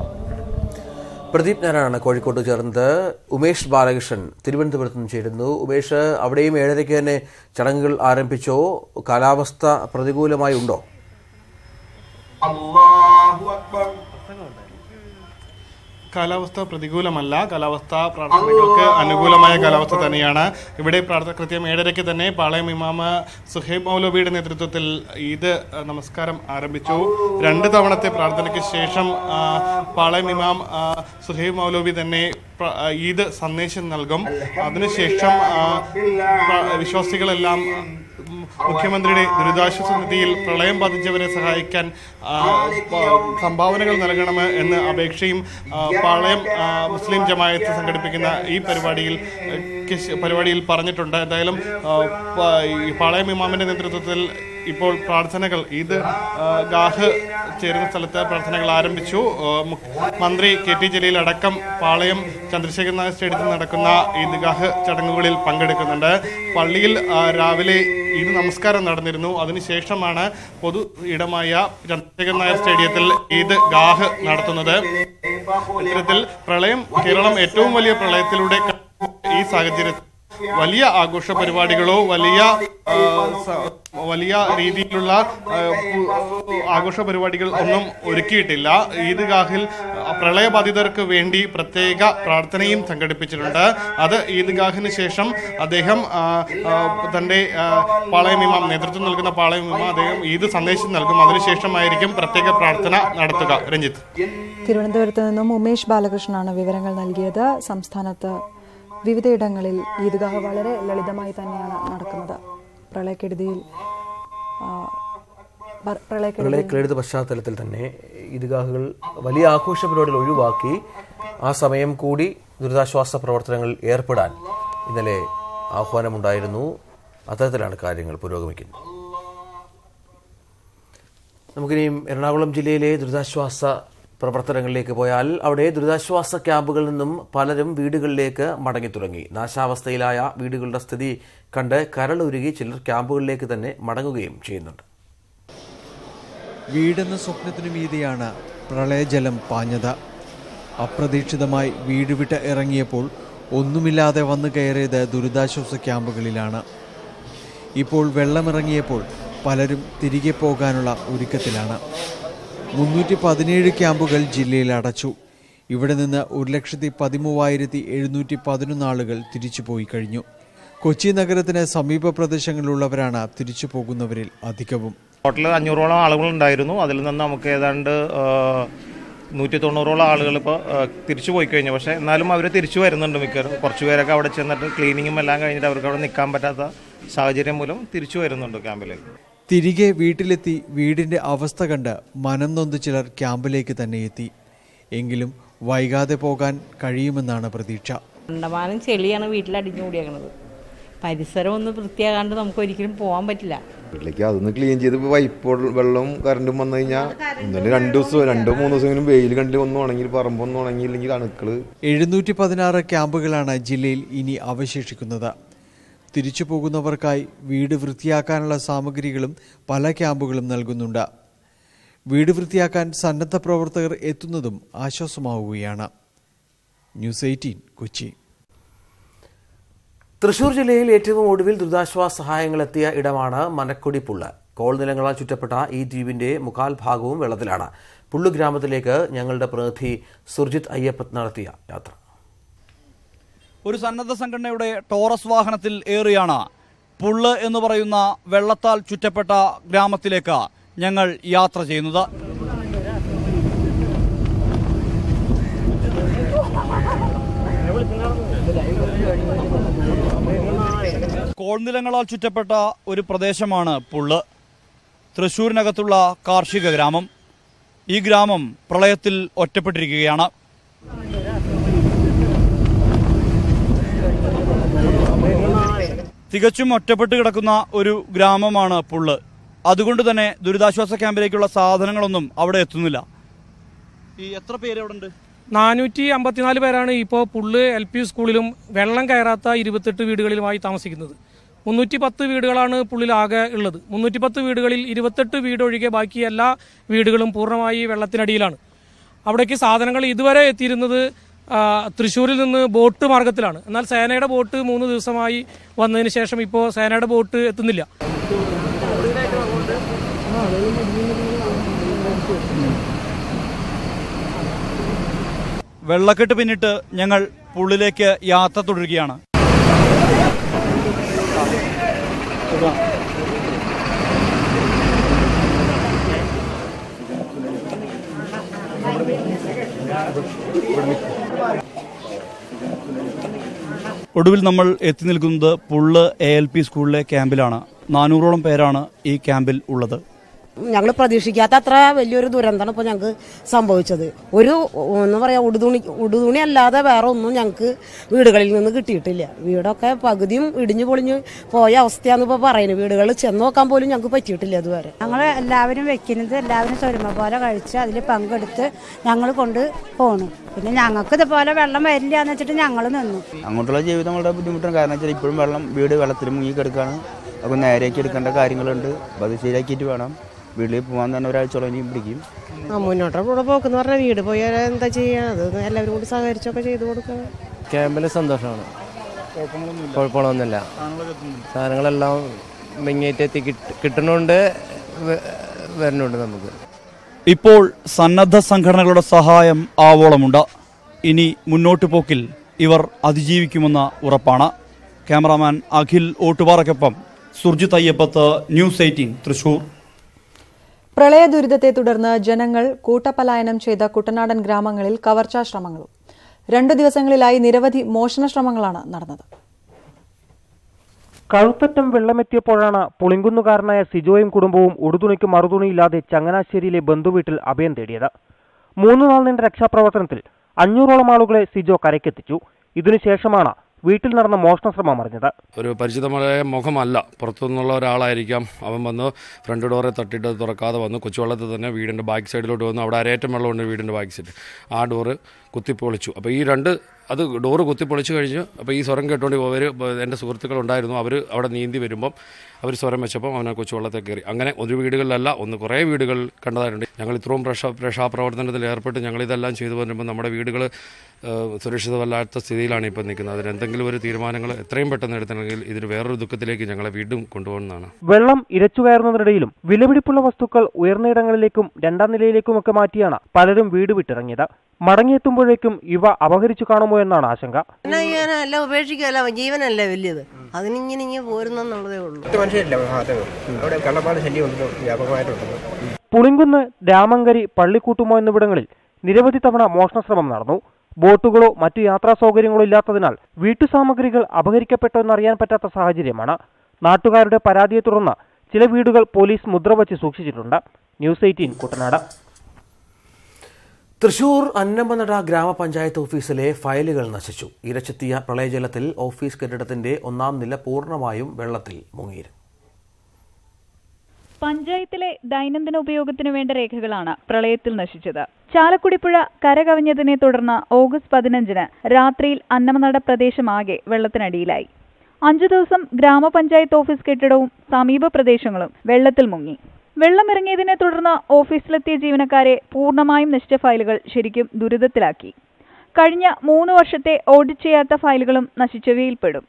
പ്രദീപ് നാരായണാണ് കോഴിക്കോട്ട് ചേർന്നത്. ഉമേഷ് ബാലകൃഷ്ണൻ തിരുവനന്തപുരത്ത് നിന്ന് ചേരുന്നു. ഉമേഷ് അവിടെയും ഏഴരയ്ക്ക് തന്നെ ചടങ്ങുകൾ ആരംഭിച്ചോ? കാലാവസ്ഥ പ്രതികൂലമായി ഉണ്ടോ? അള്ളാഹു അക്ബർ. കാലാവസ്ഥ പ്രതികൂലമല്ല. കാലാവസ്ഥ പ്രാർത്ഥനകൾക്ക് അനുകൂലമായ കാലാവസ്ഥ തന്നെയാണ്. ഇവിടെ പ്രാർത്ഥന കൃത്യം ഏഴരയ്ക്ക് തന്നെ പാളയം ഇമാമ സുഹൈബ് മൗലവിയുടെ നേതൃത്വത്തിൽ ഈദ് നമസ്കാരം ആരംഭിച്ചു. രണ്ട് തവണത്തെ പ്രാർത്ഥനയ്ക്ക് ശേഷം പാളയം ഇമാം സുഹൈബ് മൗലവി തന്നെ ഈദ് സന്ദേശം നൽകും. അതിനുശേഷം വിശ്വാസികളെല്ലാം മുഖ്യമന്ത്രിയുടെ ദുരിതാശ്വാസ നിധിയിൽ പ്രളയം ബാധിച്ചവരെ സഹായിക്കാൻ സംഭാവനകൾ നൽകണം എന്ന് അപേക്ഷയും പാളയം മുസ്ലിം ജമായത്ത് സംഘടിപ്പിക്കുന്ന ഈ പരിപാടിയിൽ പരിപാടിയിൽ പറഞ്ഞിട്ടുണ്ട്. എന്തായാലും പാളയം ഇമാമിന്റെ നേതൃത്വത്തിൽ ഇപ്പോൾ പ്രാർത്ഥനകൾ. ഈദ് ഗാഹ് ചേരുന്ന സ്ഥലത്ത് പ്രാർത്ഥനകൾ ആരംഭിച്ചു. മന്ത്രി കെ ടി ജലീൽ അടക്കം പാളയം ചന്ദ്രശേഖരൻ നായർ സ്റ്റേഡിയത്തിൽ നടക്കുന്ന ഈദ് ഗാഹ് ചടങ്ങുകളിൽ പങ്കെടുക്കുന്നുണ്ട്. പള്ളിയിൽ രാവിലെ ഈദ് നമസ്കാരം നടന്നിരുന്നു. അതിനുശേഷമാണ് പൊതു ഇടമായ ചന്ദ്രശേഖരൻ നായർ സ്റ്റേഡിയത്തിൽ ഈദ് ഗാഹ് നടത്തുന്നത്. ഇത്തരത്തിൽ പ്രളയം കേരളം ഏറ്റവും വലിയ പ്രളയത്തിലൂടെ ഈ സാഹചര്യത്തിൽ വലിയ ആഘോഷ പരിപാടികളോ വലിയ വലിയ രീതിയിലുള്ള ആഘോഷ പരിപാടികൾ ഒന്നും ഒരുക്കിയിട്ടില്ല. ഈദ്ഗാഹിൽ പ്രളയബാധിതർക്ക് വേണ്ടി പ്രത്യേക പ്രാർത്ഥനയും സംഘടിപ്പിച്ചിട്ടുണ്ട്. അത് ഈദ്ഗാഹിന് ശേഷം അദ്ദേഹം തന്റെ പാളയം ഇമാം നേതൃത്വം നൽകുന്ന പാളയം ഇമാം അദ്ദേഹം ഈദ് സന്ദേശം നൽകും. അതിനുശേഷമായിരിക്കും പ്രത്യേക പ്രാർത്ഥന നടത്തുക. രഞ്ജിത്ത്. തിരുവനന്തപുരത്ത് നിന്നും ഉമേഷ് ബാലകൃഷ്ണനാണ് വിവരങ്ങൾ നൽകിയത്. സംസ്ഥാനത്ത് വിവിധയിടങ്ങളിൽ ഈദ്ഗാഹ് വളരെ ലളിതമായി തന്നെയാണ് നടക്കുന്നത്. പ്രളയക്കെടുതിയിൽ പ്രളയക്കെടുതി പശ്ചാത്തലത്തിൽ തന്നെ ഈദ്ഗാഹുകൾ വലിയ ആഘോഷ പരിപാടികൾ ഒഴിവാക്കി ആ സമയം കൂടി ദുരിതാശ്വാസ പ്രവർത്തനങ്ങളിൽ ഏർപ്പെടാൻ ഇന്നലെ ആഹ്വാനമുണ്ടായിരുന്നു. അത്തരത്തിലാണ് കാര്യങ്ങൾ പുരോഗമിക്കുന്നത്. നമുക്കിനിയും എറണാകുളം ജില്ലയിലെ ദുരിതാശ്വാസ പ്രവർത്തനങ്ങളിലേക്ക് പോയാൽ അവിടെ ദുരിതാശ്വാസ ക്യാമ്പുകളിൽ നിന്നും പലരും വീടുകളിലേക്ക് മടങ്ങി തുടങ്ങി. നാശാവസ്ഥയിലായ വീടുകളുടെ സ്ഥിതി കണ്ട് കരളുരുകി ചിലർ ക്യാമ്പുകളിലേക്ക് തന്നെ മടങ്ങുകയും ചെയ്യുന്നുണ്ട്. വീടെന്ന സ്വപ്നത്തിനു മീതിയാണ് പ്രളയജലം പാഞ്ഞത്. അപ്രതീക്ഷിതമായി വീട് വിട്ട് ഇറങ്ങിയപ്പോൾ ഒന്നുമില്ലാതെ വന്നു കയറിയത് ദുരിതാശ്വാസ ക്യാമ്പുകളിലാണ്. ഇപ്പോൾ വെള്ളമിറങ്ങിയപ്പോൾ പലരും തിരികെ പോകാനുള്ള ഒരുക്കത്തിലാണ്. മുന്നൂറ്റി പതിനേഴ് ക്യാമ്പുകൾ ജില്ലയിൽ അടച്ചു. ഇവിടെ നിന്ന് ഒരു ലക്ഷത്തി പതിമൂവായിരത്തി എഴുന്നൂറ്റി പതിനൊന്ന് ആളുകൾ തിരിച്ചുപോയി കഴിഞ്ഞു. കൊച്ചി നഗരത്തിന് സമീപ പ്രദേശങ്ങളിലുള്ളവരാണ് തിരിച്ചു പോകുന്നവരിൽ അധികവും. ടോട്ടൽ അഞ്ഞൂറോളം ആളുകളുണ്ടായിരുന്നു. അതിൽ നിന്ന് നമുക്ക് ഏതാണ്ട് നൂറ്റി തൊണ്ണൂറോളം ആളുകൾ ഇപ്പോൾ തിരിച്ചു പോയി കഴിഞ്ഞു. പക്ഷേ എന്നാലും അവർ തിരിച്ചു വരുന്നുണ്ട് മിക്കവാറും. കുറച്ച് പേരൊക്കെ അവിടെ ചെന്നിട്ട് ക്ലീനിങ്ങും എല്ലാം കഴിഞ്ഞിട്ട് അവർക്ക് അവിടെ നിൽക്കാൻ പറ്റാത്ത സാഹചര്യം മൂലം തിരിച്ചു വരുന്നുണ്ട് ക്യാമ്പിലേക്ക്. തിരികെ വീട്ടിലെത്തി വീടിന്റെ അവസ്ഥ കണ്ട് മനം നൊന്ത് ചിലർ ക്യാമ്പിലേക്ക് തന്നെ എത്തി. എങ്കിലും വൈകാതെ പോകാൻ കഴിയുമെന്നാണ് പ്രതീക്ഷ. കണ്ടമാനം ചെളിയാണ് വീട്ടിൽ അടിഞ്ഞു കൂടിയേക്കണത് പരിസരം ഒന്ന് വൃത്തിയാകാണ്ട് നമുക്ക് ഒരിക്കലും പോകാൻ പറ്റില്ല. വീട്ടിലേക്ക് അതൊന്ന് ക്ലീൻ ചെയ്ത് പൈപ്പ് വെള്ളവും കറണ്ടും വന്നു കഴിഞ്ഞാൽ ഇന്നലെ രണ്ട് ദിവസം രണ്ടോ മൂന്ന് ദിവസമെങ്കിലും വെയിൽ കണ്ടിൽ ഒന്നും ഉണങ്ങി പറമ്പൊന്നും ഉണങ്ങിയില്ലെങ്കിൽ അണുക്കൾ എഴുന്നൂറ്റി പതിനാറ് ക്യാമ്പുകളാണ് ജില്ലയിൽ ഇനി അവശേഷിക്കുന്നത്. തിരിച്ചു പോകുന്നവർക്കായി വീട് വൃത്തിയാക്കാനുള്ള സാമഗ്രികളും പല ക്യാമ്പുകളും നൽകുന്നുണ്ട്. വീട് വൃത്തിയാക്കാൻ സന്നദ്ധ പ്രവർത്തകർ എത്തുന്നതും ആശ്വാസമാവുകയാണ്. News eighteen Kochi. തൃശൂർ ജില്ലയിൽ ഏറ്റവും ഒടുവിൽ ദുരിതാശ്വാസ സഹായങ്ങൾ എത്തിയ ഇടമാണ് മനക്കൊടി പുള്ള. കോൾ നിലങ്ങളാൽ ചുറ്റപ്പെട്ട ഈ ദ്വീപിന്റെ മുക്കാൽ ഭാഗവും വെള്ളത്തിലാണ്. പുള്ളു ഗ്രാമത്തിലേക്ക് ഞങ്ങളുടെ പ്രതിനിധി സുർജിത് അയ്യപ്പത് നടത്തിയ യാത്ര. ഒരു സന്നദ്ധ സംഘടനയുടെ ടോറസ് വാഹനത്തിൽ ഏറിയാണ്. പുള്ള് എന്ന് പറയുന്ന വെള്ളത്താൽ ചുറ്റപ്പെട്ട ഗ്രാമത്തിലേക്ക് ഞങ്ങൾ യാത്ര ചെയ്യുന്നത്. കോൾനിലങ്ങളാൽ ചുറ്റപ്പെട്ട ഒരു പ്രദേശമാണ് പുള്ള്. തൃശൂരിനകത്തുള്ള കാർഷിക ഗ്രാമം. ഈ ഗ്രാമം പ്രളയത്തിൽ ഒറ്റപ്പെട്ടിരിക്കുകയാണ്. തികച്ചും ഒറ്റപ്പെട്ട് കിടക്കുന്ന ഒരു ഗ്രാമമാണ് പുള്ള്. അതുകൊണ്ട് തന്നെ ദുരിതാശ്വാസ ക്യാമ്പിലേക്കുള്ള സാധനങ്ങളൊന്നും അവിടെ എത്തുന്നില്ല. ഈ എത്ര പേര് അവിടെ ഉണ്ട്? നാനൂറ്റി അമ്പത്തിനാല് പേരാണ് ഇപ്പോൾ പുള്ള് എൽ പി സ്കൂളിലും വെള്ളം കയറാത്ത ഇരുപത്തെട്ട് വീടുകളിലുമായി താമസിക്കുന്നത്. മുന്നൂറ്റി പത്ത് വീടുകളാണ് പുള്ളിലാകെ ഉള്ളത്. മുന്നൂറ്റി പത്ത് വീടുകളിൽ ഇരുപത്തെട്ട് വീടൊഴികെ ബാക്കി എല്ലാ വീടുകളും പൂർണമായി വെള്ളത്തിനടിയിലാണ്. അവിടേക്ക് സാധനങ്ങൾ ഇതുവരെ എത്തിയിരുന്നത് തൃശ്ശൂരിൽ നിന്ന് ബോട്ട് മാർഗത്തിലാണ്. എന്നാൽ സേനയുടെ ബോട്ട് മൂന്ന് ദിവസമായി വന്നതിന് ശേഷം ഇപ്പോൾ സേനയുടെ ബോട്ട് എത്തുന്നില്ല. വെള്ളക്കെട്ട് പിന്നിട്ട് ഞങ്ങൾ പുള്ളിലേക്ക് യാത്ര തുടരുകയാണ്. ഒടുവിൽ നമ്മൾ എത്തി നിൽക്കുന്നത് പുള്ള് എ എൽ പി സ്കൂളിലെ ക്യാമ്പിലാണ്. നാനൂറോളം പേരാണ് ഈ ക്യാമ്പിൽ ഉള്ളത്. ഞങ്ങൾ പ്രതീക്ഷിക്കാത്ത അത്ര വലിയൊരു ദുരന്തമാണ് ഇപ്പോൾ ഞങ്ങൾക്ക് സംഭവിച്ചത്. ഒരു എന്ന് പറയാം ഉടുതുണി ഉടുതുണി അല്ലാതെ വേറെ ഒന്നും ഞങ്ങൾക്ക് വീടുകളിൽ നിന്ന് കിട്ടിയിട്ടില്ല. വീടൊക്കെ പകുതിയും ഇടിഞ്ഞു പൊളിഞ്ഞു പോയ അവസ്ഥയാന്ന് ഇപ്പോൾ പറയുന്നത് വീടുകൾ ചെന്ന് നോക്കാൻ പോലും ഞങ്ങൾക്ക് പറ്റിയിട്ടില്ല ഇതുവരെ. ഞങ്ങൾ എല്ലാവരും വെക്കുന്നത് എല്ലാവരും ചൊരുമ പോലെ കഴിച്ച് അതിൽ പങ്കെടുത്ത് ഞങ്ങൾ കൊണ്ട് പോണു. പിന്നെ ഞങ്ങൾക്ക് ഇതുപോലെ വെള്ളം വരില്ല എന്ന് വെച്ചിട്ട് ഞങ്ങൾ നിന്നു. അങ്ങോട്ടുള്ള ജീവിതം വളരെ ബുദ്ധിമുട്ടാണ്. കാരണം വെച്ചാൽ ഇപ്പോഴും വെള്ളം വീട് വെള്ളത്തിൽ മുങ്ങി കിടക്കുകയാണ് അപ്പോൾ നേരെയൊക്കെ എടുക്കേണ്ട കാര്യങ്ങളുണ്ട്. അപ്പോൾ അത് ശരിയാക്കിയിട്ട് വേണം. വീട്ടിൽ പോകാൻ തന്നെ ഒരാഴ്ചയോളം ഇനിയും പിടിക്കും. ആ മുന്നോട്ട് കൂടെ പോക്കെന്ന് പറഞ്ഞാൽ വീട് പോയാൽ എന്താ ചെയ്യുക അത് എല്ലാവരും കൂടി സഹകരിച്ചൊക്കെ ചെയ്തു കൊടുക്കണം ക്യാമ്പിൽ സന്തോഷമാണ്. കുഴപ്പമൊന്നുമില്ല. സാധനങ്ങളെല്ലാം മിങ്ങേറ്റ് എത്തി കിട്ട- കിട്ടുന്നുണ്ട് വരുന്നുണ്ട് നമുക്ക്. ഇപ്പോൾ സന്നദ്ധ സംഘടനകളുടെ സഹായം ആവോളമുണ്ട്. ഇനി മുന്നോട്ട് പോക്കിൽ ഇവർ അതിജീവിക്കുമെന്ന ഉറപ്പാണ്. ക്യാമറാമാൻ അഖിൽ ഓട്ടുപാറയ്ക്കൊപ്പം സുർജിത് അയ്യപ്പത്ത് ന്യൂസ് എയ്റ്റീൻ തൃശൂർ. പ്രളയ ദുരിതത്തെ തുടർന്ന് ജനങ്ങൾ കൂട്ടപലായനം ചെയ്ത കുട്ടനാടൻ ഗ്രാമങ്ങളിൽ കവർച്ചാ ശ്രമങ്ങളും രണ്ടു ദിവസങ്ങളിലായി നിരവധി മോഷണ ശ്രമങ്ങളാണ് നടന്നത്. കഴുത്തറ്റം വെള്ളമെത്തിയപ്പോഴാണ് പുളിങ്കുന്നുകാരനായ സിജോയും കുടുംബവും ഉടുതുണിക്ക് മറുതുണിയില്ലാതെ ചങ്ങനാശ്ശേരിയിലെ ബന്ധുവീട്ടിൽ അഭയം തേടിയത്. മൂന്ന് നാൾ നീണ്ട രക്ഷാപ്രവർത്തനത്തിൽ അഞ്ഞൂറോളം ആളുകളെ സിജോ കരയ്ക്കെത്തിച്ചു. ഇതിനുശേഷമാണ് വീട്ടിൽ നടന്ന മോഷണ ശ്രമം അറിഞ്ഞത്. ഒരു പരിചിതമായ മുഖമല്ല. പുറത്തുനിന്നുള്ള ഒരാളായിരിക്കാം. അവൻ വന്ന് ഫ്രണ്ട് ഡോറെ തട്ടിട്ട് തുറക്കാതെ വന്ന്. കൊച്ചുവെള്ളത്തിൽ തന്നെ വീടിന്റെ ബാക്ക് സൈഡിലോട്ട് വന്ന്. അവിടെ അരേറ്റം വെള്ളമുണ്ട് വീടിന്റെ ബാക്ക് സൈഡ്. ആ ഡോറ് കുത്തിപ്പൊളിച്ചു. അപ്പോൾ ഈ രണ്ട് അത് ഡോറ് കുത്തിപ്പൊളിച്ചു കഴിഞ്ഞ്. അപ്പോൾ ഈ സ്വരം കേട്ടുകൊണ്ട് അവർ എന്റെ സുഹൃത്തുക്കളുണ്ടായിരുന്നു. അവർ അവിടെ നീന്തി വരുമ്പം അവർ സ്വരം വെച്ചപ്പം അവനെ കൊച്ചുവെള്ളത്തിൽ കയറി. അങ്ങനെ ഒരു വീടുകളിലല്ല ഒന്ന് കുറേ വീടുകൾ കണ്ടതായിട്ടുണ്ട്. ഞങ്ങൾ ഇത്രയും രക്ഷാ രക്ഷാപ്രവർത്തനത്തിൽ ഏർപ്പെട്ട് ഞങ്ങളിതെല്ലാം ചെയ്തു വരുമ്പോൾ നമ്മുടെ വീടുകൾ സുരക്ഷിതമല്ലാത്ത സ്ഥിതിയിലാണ് ഇപ്പോൾ നിൽക്കുന്നത്. അതിന് എന്തെങ്കിലും ഒരു തീരുമാനങ്ങൾ എത്രയും പെട്ടെന്ന് എടുത്തിട്ടുണ്ടെങ്കിൽ ഇതിന് വേറൊരു ദുഃഖത്തിലേക്ക് ഞങ്ങളെ വീണ്ടും കൊണ്ടുപോകുന്നതാണ്. വെള്ളം ഇരച്ചു കയറുന്നതിനിടയിലും വിലപിടിപ്പുള്ള വസ്തുക്കൾ ഉയർന്നയിടങ്ങളിലേക്കും രണ്ടാം നിലയിലേക്കുമൊക്കെ മാറ്റിയാണ് പലരും വീട് വിട്ടിറങ്ങിയത്. മടങ്ങിയെത്തുമ്പോഴേക്കും ഇവ അപഹരിച്ചു കാണുമോ എന്നാണ് ആശങ്ക. എന്നാ ചെയ്യാനാ എല്ലാം ഉപേക്ഷിക്കുകയല്ല ജീവനല്ലേ വലിയത്. അതിനിങ്ങനെ ഇങ്ങനെ പോരുന്നെന്നുള്ളതേ ഉള്ളൂ. പുളിങ്കുന്ന് രാമങ്കരി പള്ളിക്കൂട്ടുമോ എന്നിവിടങ്ങളിൽ നിരവധി തവണ മോഷണശ്രമം നടന്നു. ബോട്ടുകളോ മറ്റു യാത്രാ സൗകര്യങ്ങളോ ഇല്ലാത്തതിനാൽ വീട്ടുസാമഗ്രികൾ അപഹരിക്കപ്പെട്ടോ എന്നറിയാൻ പറ്റാത്ത സാഹചര്യമാണ്. നാട്ടുകാരുടെ പരാതിയെ തുടർന്ന് ചില വീടുകൾ പോലീസ് മുദ്ര വച്ച് സൂക്ഷിച്ചിട്ടുണ്ട്. News eighteen Kuttanad. Thrissur Annamanada ഗ്രാമപഞ്ചായത്ത് ഓഫീസിലെ ഫയലുകൾ നശിച്ചു. ഇരച്ചെത്തിയ പ്രളയജലത്തിൽ ഓഫീസ് കെട്ടിടത്തിന്റെ ഒന്നാം നില പൂർണമായും വെള്ളത്തിൽ മുങ്ങിയിരുന്നു. പഞ്ചായത്തിലെ ദൈനംദിന ഉപയോഗത്തിനു വേണ്ട രേഖകളാണ് പ്രളയത്തിൽ നശിച്ചത്. ചാലക്കുടിപ്പുഴ കരകവിഞ്ഞതിനെ തുടർന്ന് ഓഗസ്റ്റ് പതിനഞ്ചിന് രാത്രിയിൽ അന്നമനട പ്രദേശമാകെ വെള്ളത്തിനടിയിലായി. അഞ്ചു ദിവസം ഗ്രാമപഞ്ചായത്ത് ഓഫീസ് കെട്ടിടവും സമീപ പ്രദേശങ്ങളും വെള്ളത്തിൽ മുങ്ങി. വെള്ളമിറങ്ങിയതിനെ തുടർന്ന് ഓഫീസിലെത്തിയ ജീവനക്കാരെ പൂർണമായും നശിച്ച ഫയലുകൾ ശരിക്കും ദുരിതത്തിലാക്കി. കഴിഞ്ഞ മൂന്ന് വർഷത്തെ ഓഡിറ്റ് ചെയ്യാത്ത ഫയലുകളും നശിച്ചവയിൽപ്പെടും.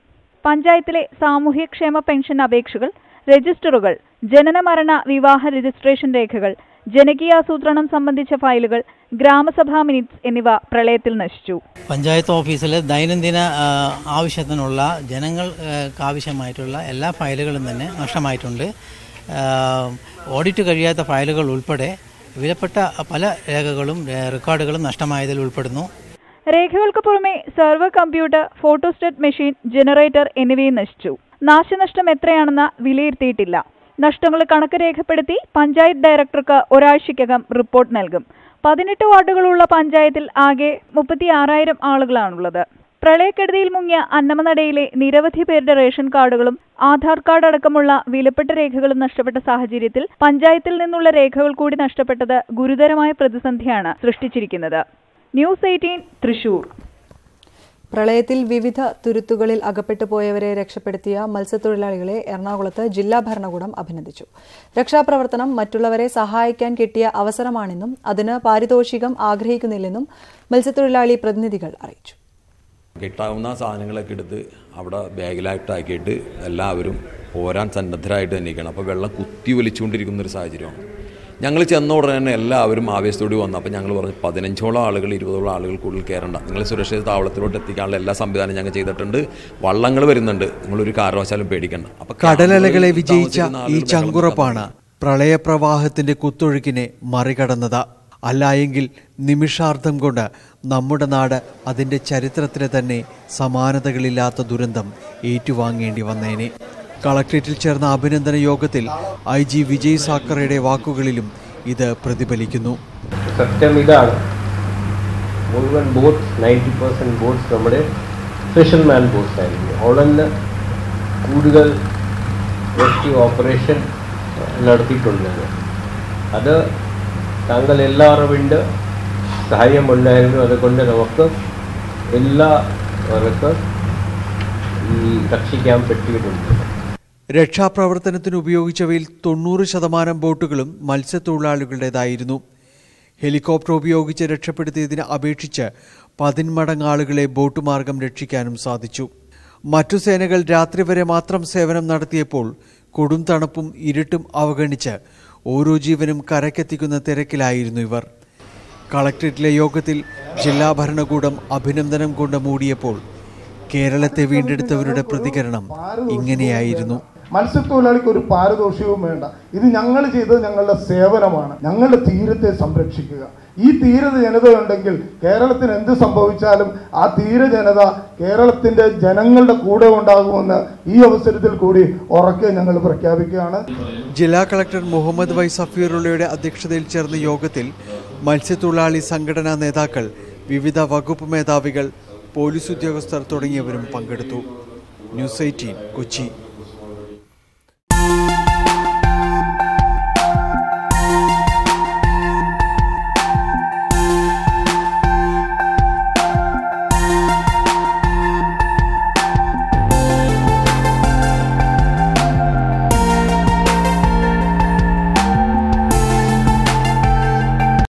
പഞ്ചായത്തിലെ സാമൂഹ്യക്ഷേമ പെൻഷൻ അപേക്ഷകൾ രജിസ്റ്ററുകൾ ജനനമരണ വിവാഹ രജിസ്ട്രേഷൻ രേഖകൾ ജനകീയാസൂത്രണം സംബന്ധിച്ച ഫയലുകൾ ഗ്രാമസഭാ മിനിറ്റ്സ് എന്നിവ പ്രളയത്തിൽ നശിച്ചു. പഞ്ചായത്ത് ഓഫീസിൽ ദൈനംദിന ആവശ്യത്തിനുള്ള ജനങ്ങൾക്ക് ആവശ്യമായിട്ടുള്ള എല്ലാ ഫയലുകളും തന്നെ നഷ്ടമായിട്ടുണ്ട്. ഓഡിറ്റ് കഴിയാത്ത ഫയലുകൾ ഉൾപ്പെടെ വിലപ്പെട്ട പല രേഖകളും റെക്കോർഡുകളും നഷ്ടമായതിൽ ഉൾപ്പെടുന്നു. രേഖകൾക്ക് പുറമെ server computer photostat machine generator എന്നിവയും നശിച്ചു. നാശനഷ്ടം എത്രയാണെന്ന് വിലയിരുത്തിയിട്ടില്ല. നഷ്ടങ്ങൾ കണക്ക് രേഖപ്പെടുത്തി പഞ്ചായത്ത് ഡയറക്ടർക്ക് ഒരാഴ്ചയ്ക്കകം റിപ്പോർട്ട് നൽകും. പതിനെട്ട് വാർഡുകളുള്ള പഞ്ചായത്തിൽ ആകെ മുപ്പത്തി ആറായിരം ആളുകളാണുള്ളത്. പ്രളയക്കെടുതിയിൽ മുങ്ങിയ അന്നമനടയിലെ നിരവധി പേരുടെ റേഷൻ കാർഡുകളും ആധാർ കാർഡ് അടക്കമുള്ള വിലപ്പെട്ട രേഖകളും നഷ്ടപ്പെട്ട സാഹചര്യത്തിൽ പഞ്ചായത്തിൽ നിന്നുള്ള രേഖകൾ കൂടി നഷ്ടപ്പെട്ടത് ഗുരുതരമായ പ്രതിസന്ധിയാണ് സൃഷ്ടിച്ചിരിക്കുന്നത്. News eighteen Thrissur. പ്രളയത്തിൽ വിവിധ തുരുത്തുകളിൽ അകപ്പെട്ടു പോയവരെ രക്ഷപ്പെടുത്തിയ മത്സ്യത്തൊഴിലാളികളെ എറണാകുളത്ത് ജില്ലാ ഭരണകൂടം അഭിനന്ദിച്ചു. രക്ഷാപ്രവർത്തനം മറ്റുള്ളവരെ സഹായിക്കാൻ കിട്ടിയ അവസരമാണെന്നും അതിന് പാരിതോഷികം ആഗ്രഹിക്കുന്നില്ലെന്നും മത്സ്യത്തൊഴിലാളി പ്രതിനിധികൾ അറിയിച്ചു. കിട്ടാവുന്ന സാധനങ്ങളൊക്കെ എടുത്ത് അവിടെ ബാഗിലായിട്ടാക്കിയിട്ട് എല്ലാവരും പോരാൻ സന്നദ്ധരായിട്ട് തന്നെ നിൽക്കണം അപ്പോൾ വെള്ളം കുത്തി വലിച്ചുകൊണ്ടിരിക്കുന്ന ഒരു സാഹചര്യമാണ്. ഞങ്ങൾ ചെന്ന ഉടനെ തന്നെ എല്ലാവരും ആവേശത്തോടെ വന്നു. അപ്പോൾ ഞങ്ങൾ പറഞ്ഞു പതിനഞ്ചോളം ആളുകൾ ഇരുപതോളം ആളുകൾ കൂടുതൽ കയറണ്ട. നിങ്ങൾ സുരക്ഷിത താവളത്തിലോട്ട് എത്തിക്കാനുള്ള എല്ലാ സംവിധാനം ഞങ്ങൾ ചെയ്തിട്ടുണ്ട്. വള്ളങ്ങൾ വരുന്നുണ്ട്. നിങ്ങളൊരു കാരണവശാലും പേടിക്കണ്ട. അപ്പോൾ കടലലകളെ വിജയിച്ച ഈ ചങ്കുറപ്പാണ് പ്രളയപ്രവാഹത്തിന്റെ കുത്തൊഴുക്കിനെ മറികടന്നത്. അല്ലായെങ്കിൽ നിമിഷാർത്ഥം കൊണ്ട് നമ്മുടെ നാട് അതിന്റെ ചരിത്രത്തിലെ തന്നെ സമാനതകളില്ലാത്ത ദുരന്തം ഏറ്റുവാങ്ങേണ്ടി വന്നേനെ. കളക്ട്രേറ്റിൽ ചേർന്ന അഭിനന്ദന യോഗത്തിൽ ഐ ജി വിജയ് സാക്കറയുടെ വാക്കുകളിലും ഇത് പ്രതിഫലിക്കുന്നു. സത്യം ഇതാണ്. മുഴുവൻ ബോട്ട്സ് നയന്റി പെർസെന്റ് ബോട്ട്സ് നമ്മുടെ ഫിഷർമാൻ ബോട്ട്സ് ആയിരുന്നു അവിടെ കൂടുതൽ റെസ്ക്യൂ ഓപ്പറേഷൻ നടത്തിയിട്ടുണ്ട്. അത് താങ്കൾ എല്ലാ അറിവുണ്ട് സഹായമുണ്ടായിരുന്നു അതുകൊണ്ട് നമുക്ക് എല്ലാവർക്കും രക്ഷിക്കാൻ പറ്റിയിട്ടുണ്ട്. രക്ഷാപ്രവർത്തനത്തിന് ഉപയോഗിച്ചവയിൽ തൊണ്ണൂറ് ശതമാനം ബോട്ടുകളും മത്സ്യത്തൊഴിലാളികളുടേതായിരുന്നു. ഹെലികോപ്റ്റർ ഉപയോഗിച്ച് രക്ഷപ്പെടുത്തിയതിന് അപേക്ഷിച്ച് പതിന്മടങ്ങ് ആളുകളെ ബോട്ട് മാർഗം രക്ഷിക്കാനും സാധിച്ചു. മറ്റു സേനകൾ രാത്രി വരെ മാത്രം സേവനം നടത്തിയപ്പോൾ കൊടും തണുപ്പും ഇരുട്ടും അവഗണിച്ച് ഓരോ ജീവനും കരക്കെത്തിക്കുന്ന തിരക്കിലായിരുന്നു ഇവർ. കളക്ട്രേറ്റിലെ യോഗത്തിൽ ജില്ലാ ഭരണകൂടം അഭിനന്ദനം കൊണ്ട് മൂടിയപ്പോൾ കേരളത്തെ വീണ്ടെടുത്തവരുടെ പ്രതികരണം ഇങ്ങനെയായിരുന്നു. മത്സ്യത്തൊഴിലാളിക്ക് ഒരു പാരിതോഷികവും വേണ്ട. ഇത് ഞങ്ങൾ ചെയ്തത് ഞങ്ങളുടെ സേവനമാണ്. ഞങ്ങളുടെ തീരത്തെ സംരക്ഷിക്കുക. ഈ തീര ജനത ഉണ്ടെങ്കിൽ കേരളത്തിന് എന്ത് സംഭവിച്ചാലും ആ തീര ജനത കേരളത്തിന്റെ ജനങ്ങളുടെ കൂടെ ഉണ്ടാകുമെന്ന് ഈ അവസരത്തിൽ കൂടി ഉറക്കെ ഞങ്ങൾ പ്രഖ്യാപിക്കുകയാണ്. ജില്ലാ കളക്ടർ മുഹമ്മദ് വൈ സഫീറുള്ളയുടെ അധ്യക്ഷതയിൽ ചേർന്ന യോഗത്തിൽ മത്സ്യത്തൊഴിലാളി സംഘടനാ നേതാക്കൾ വിവിധ വകുപ്പ് മേധാവികൾ പോലീസ് ഉദ്യോഗസ്ഥർ തുടങ്ങിയവരും പങ്കെടുത്തു. News eighteen Kochi.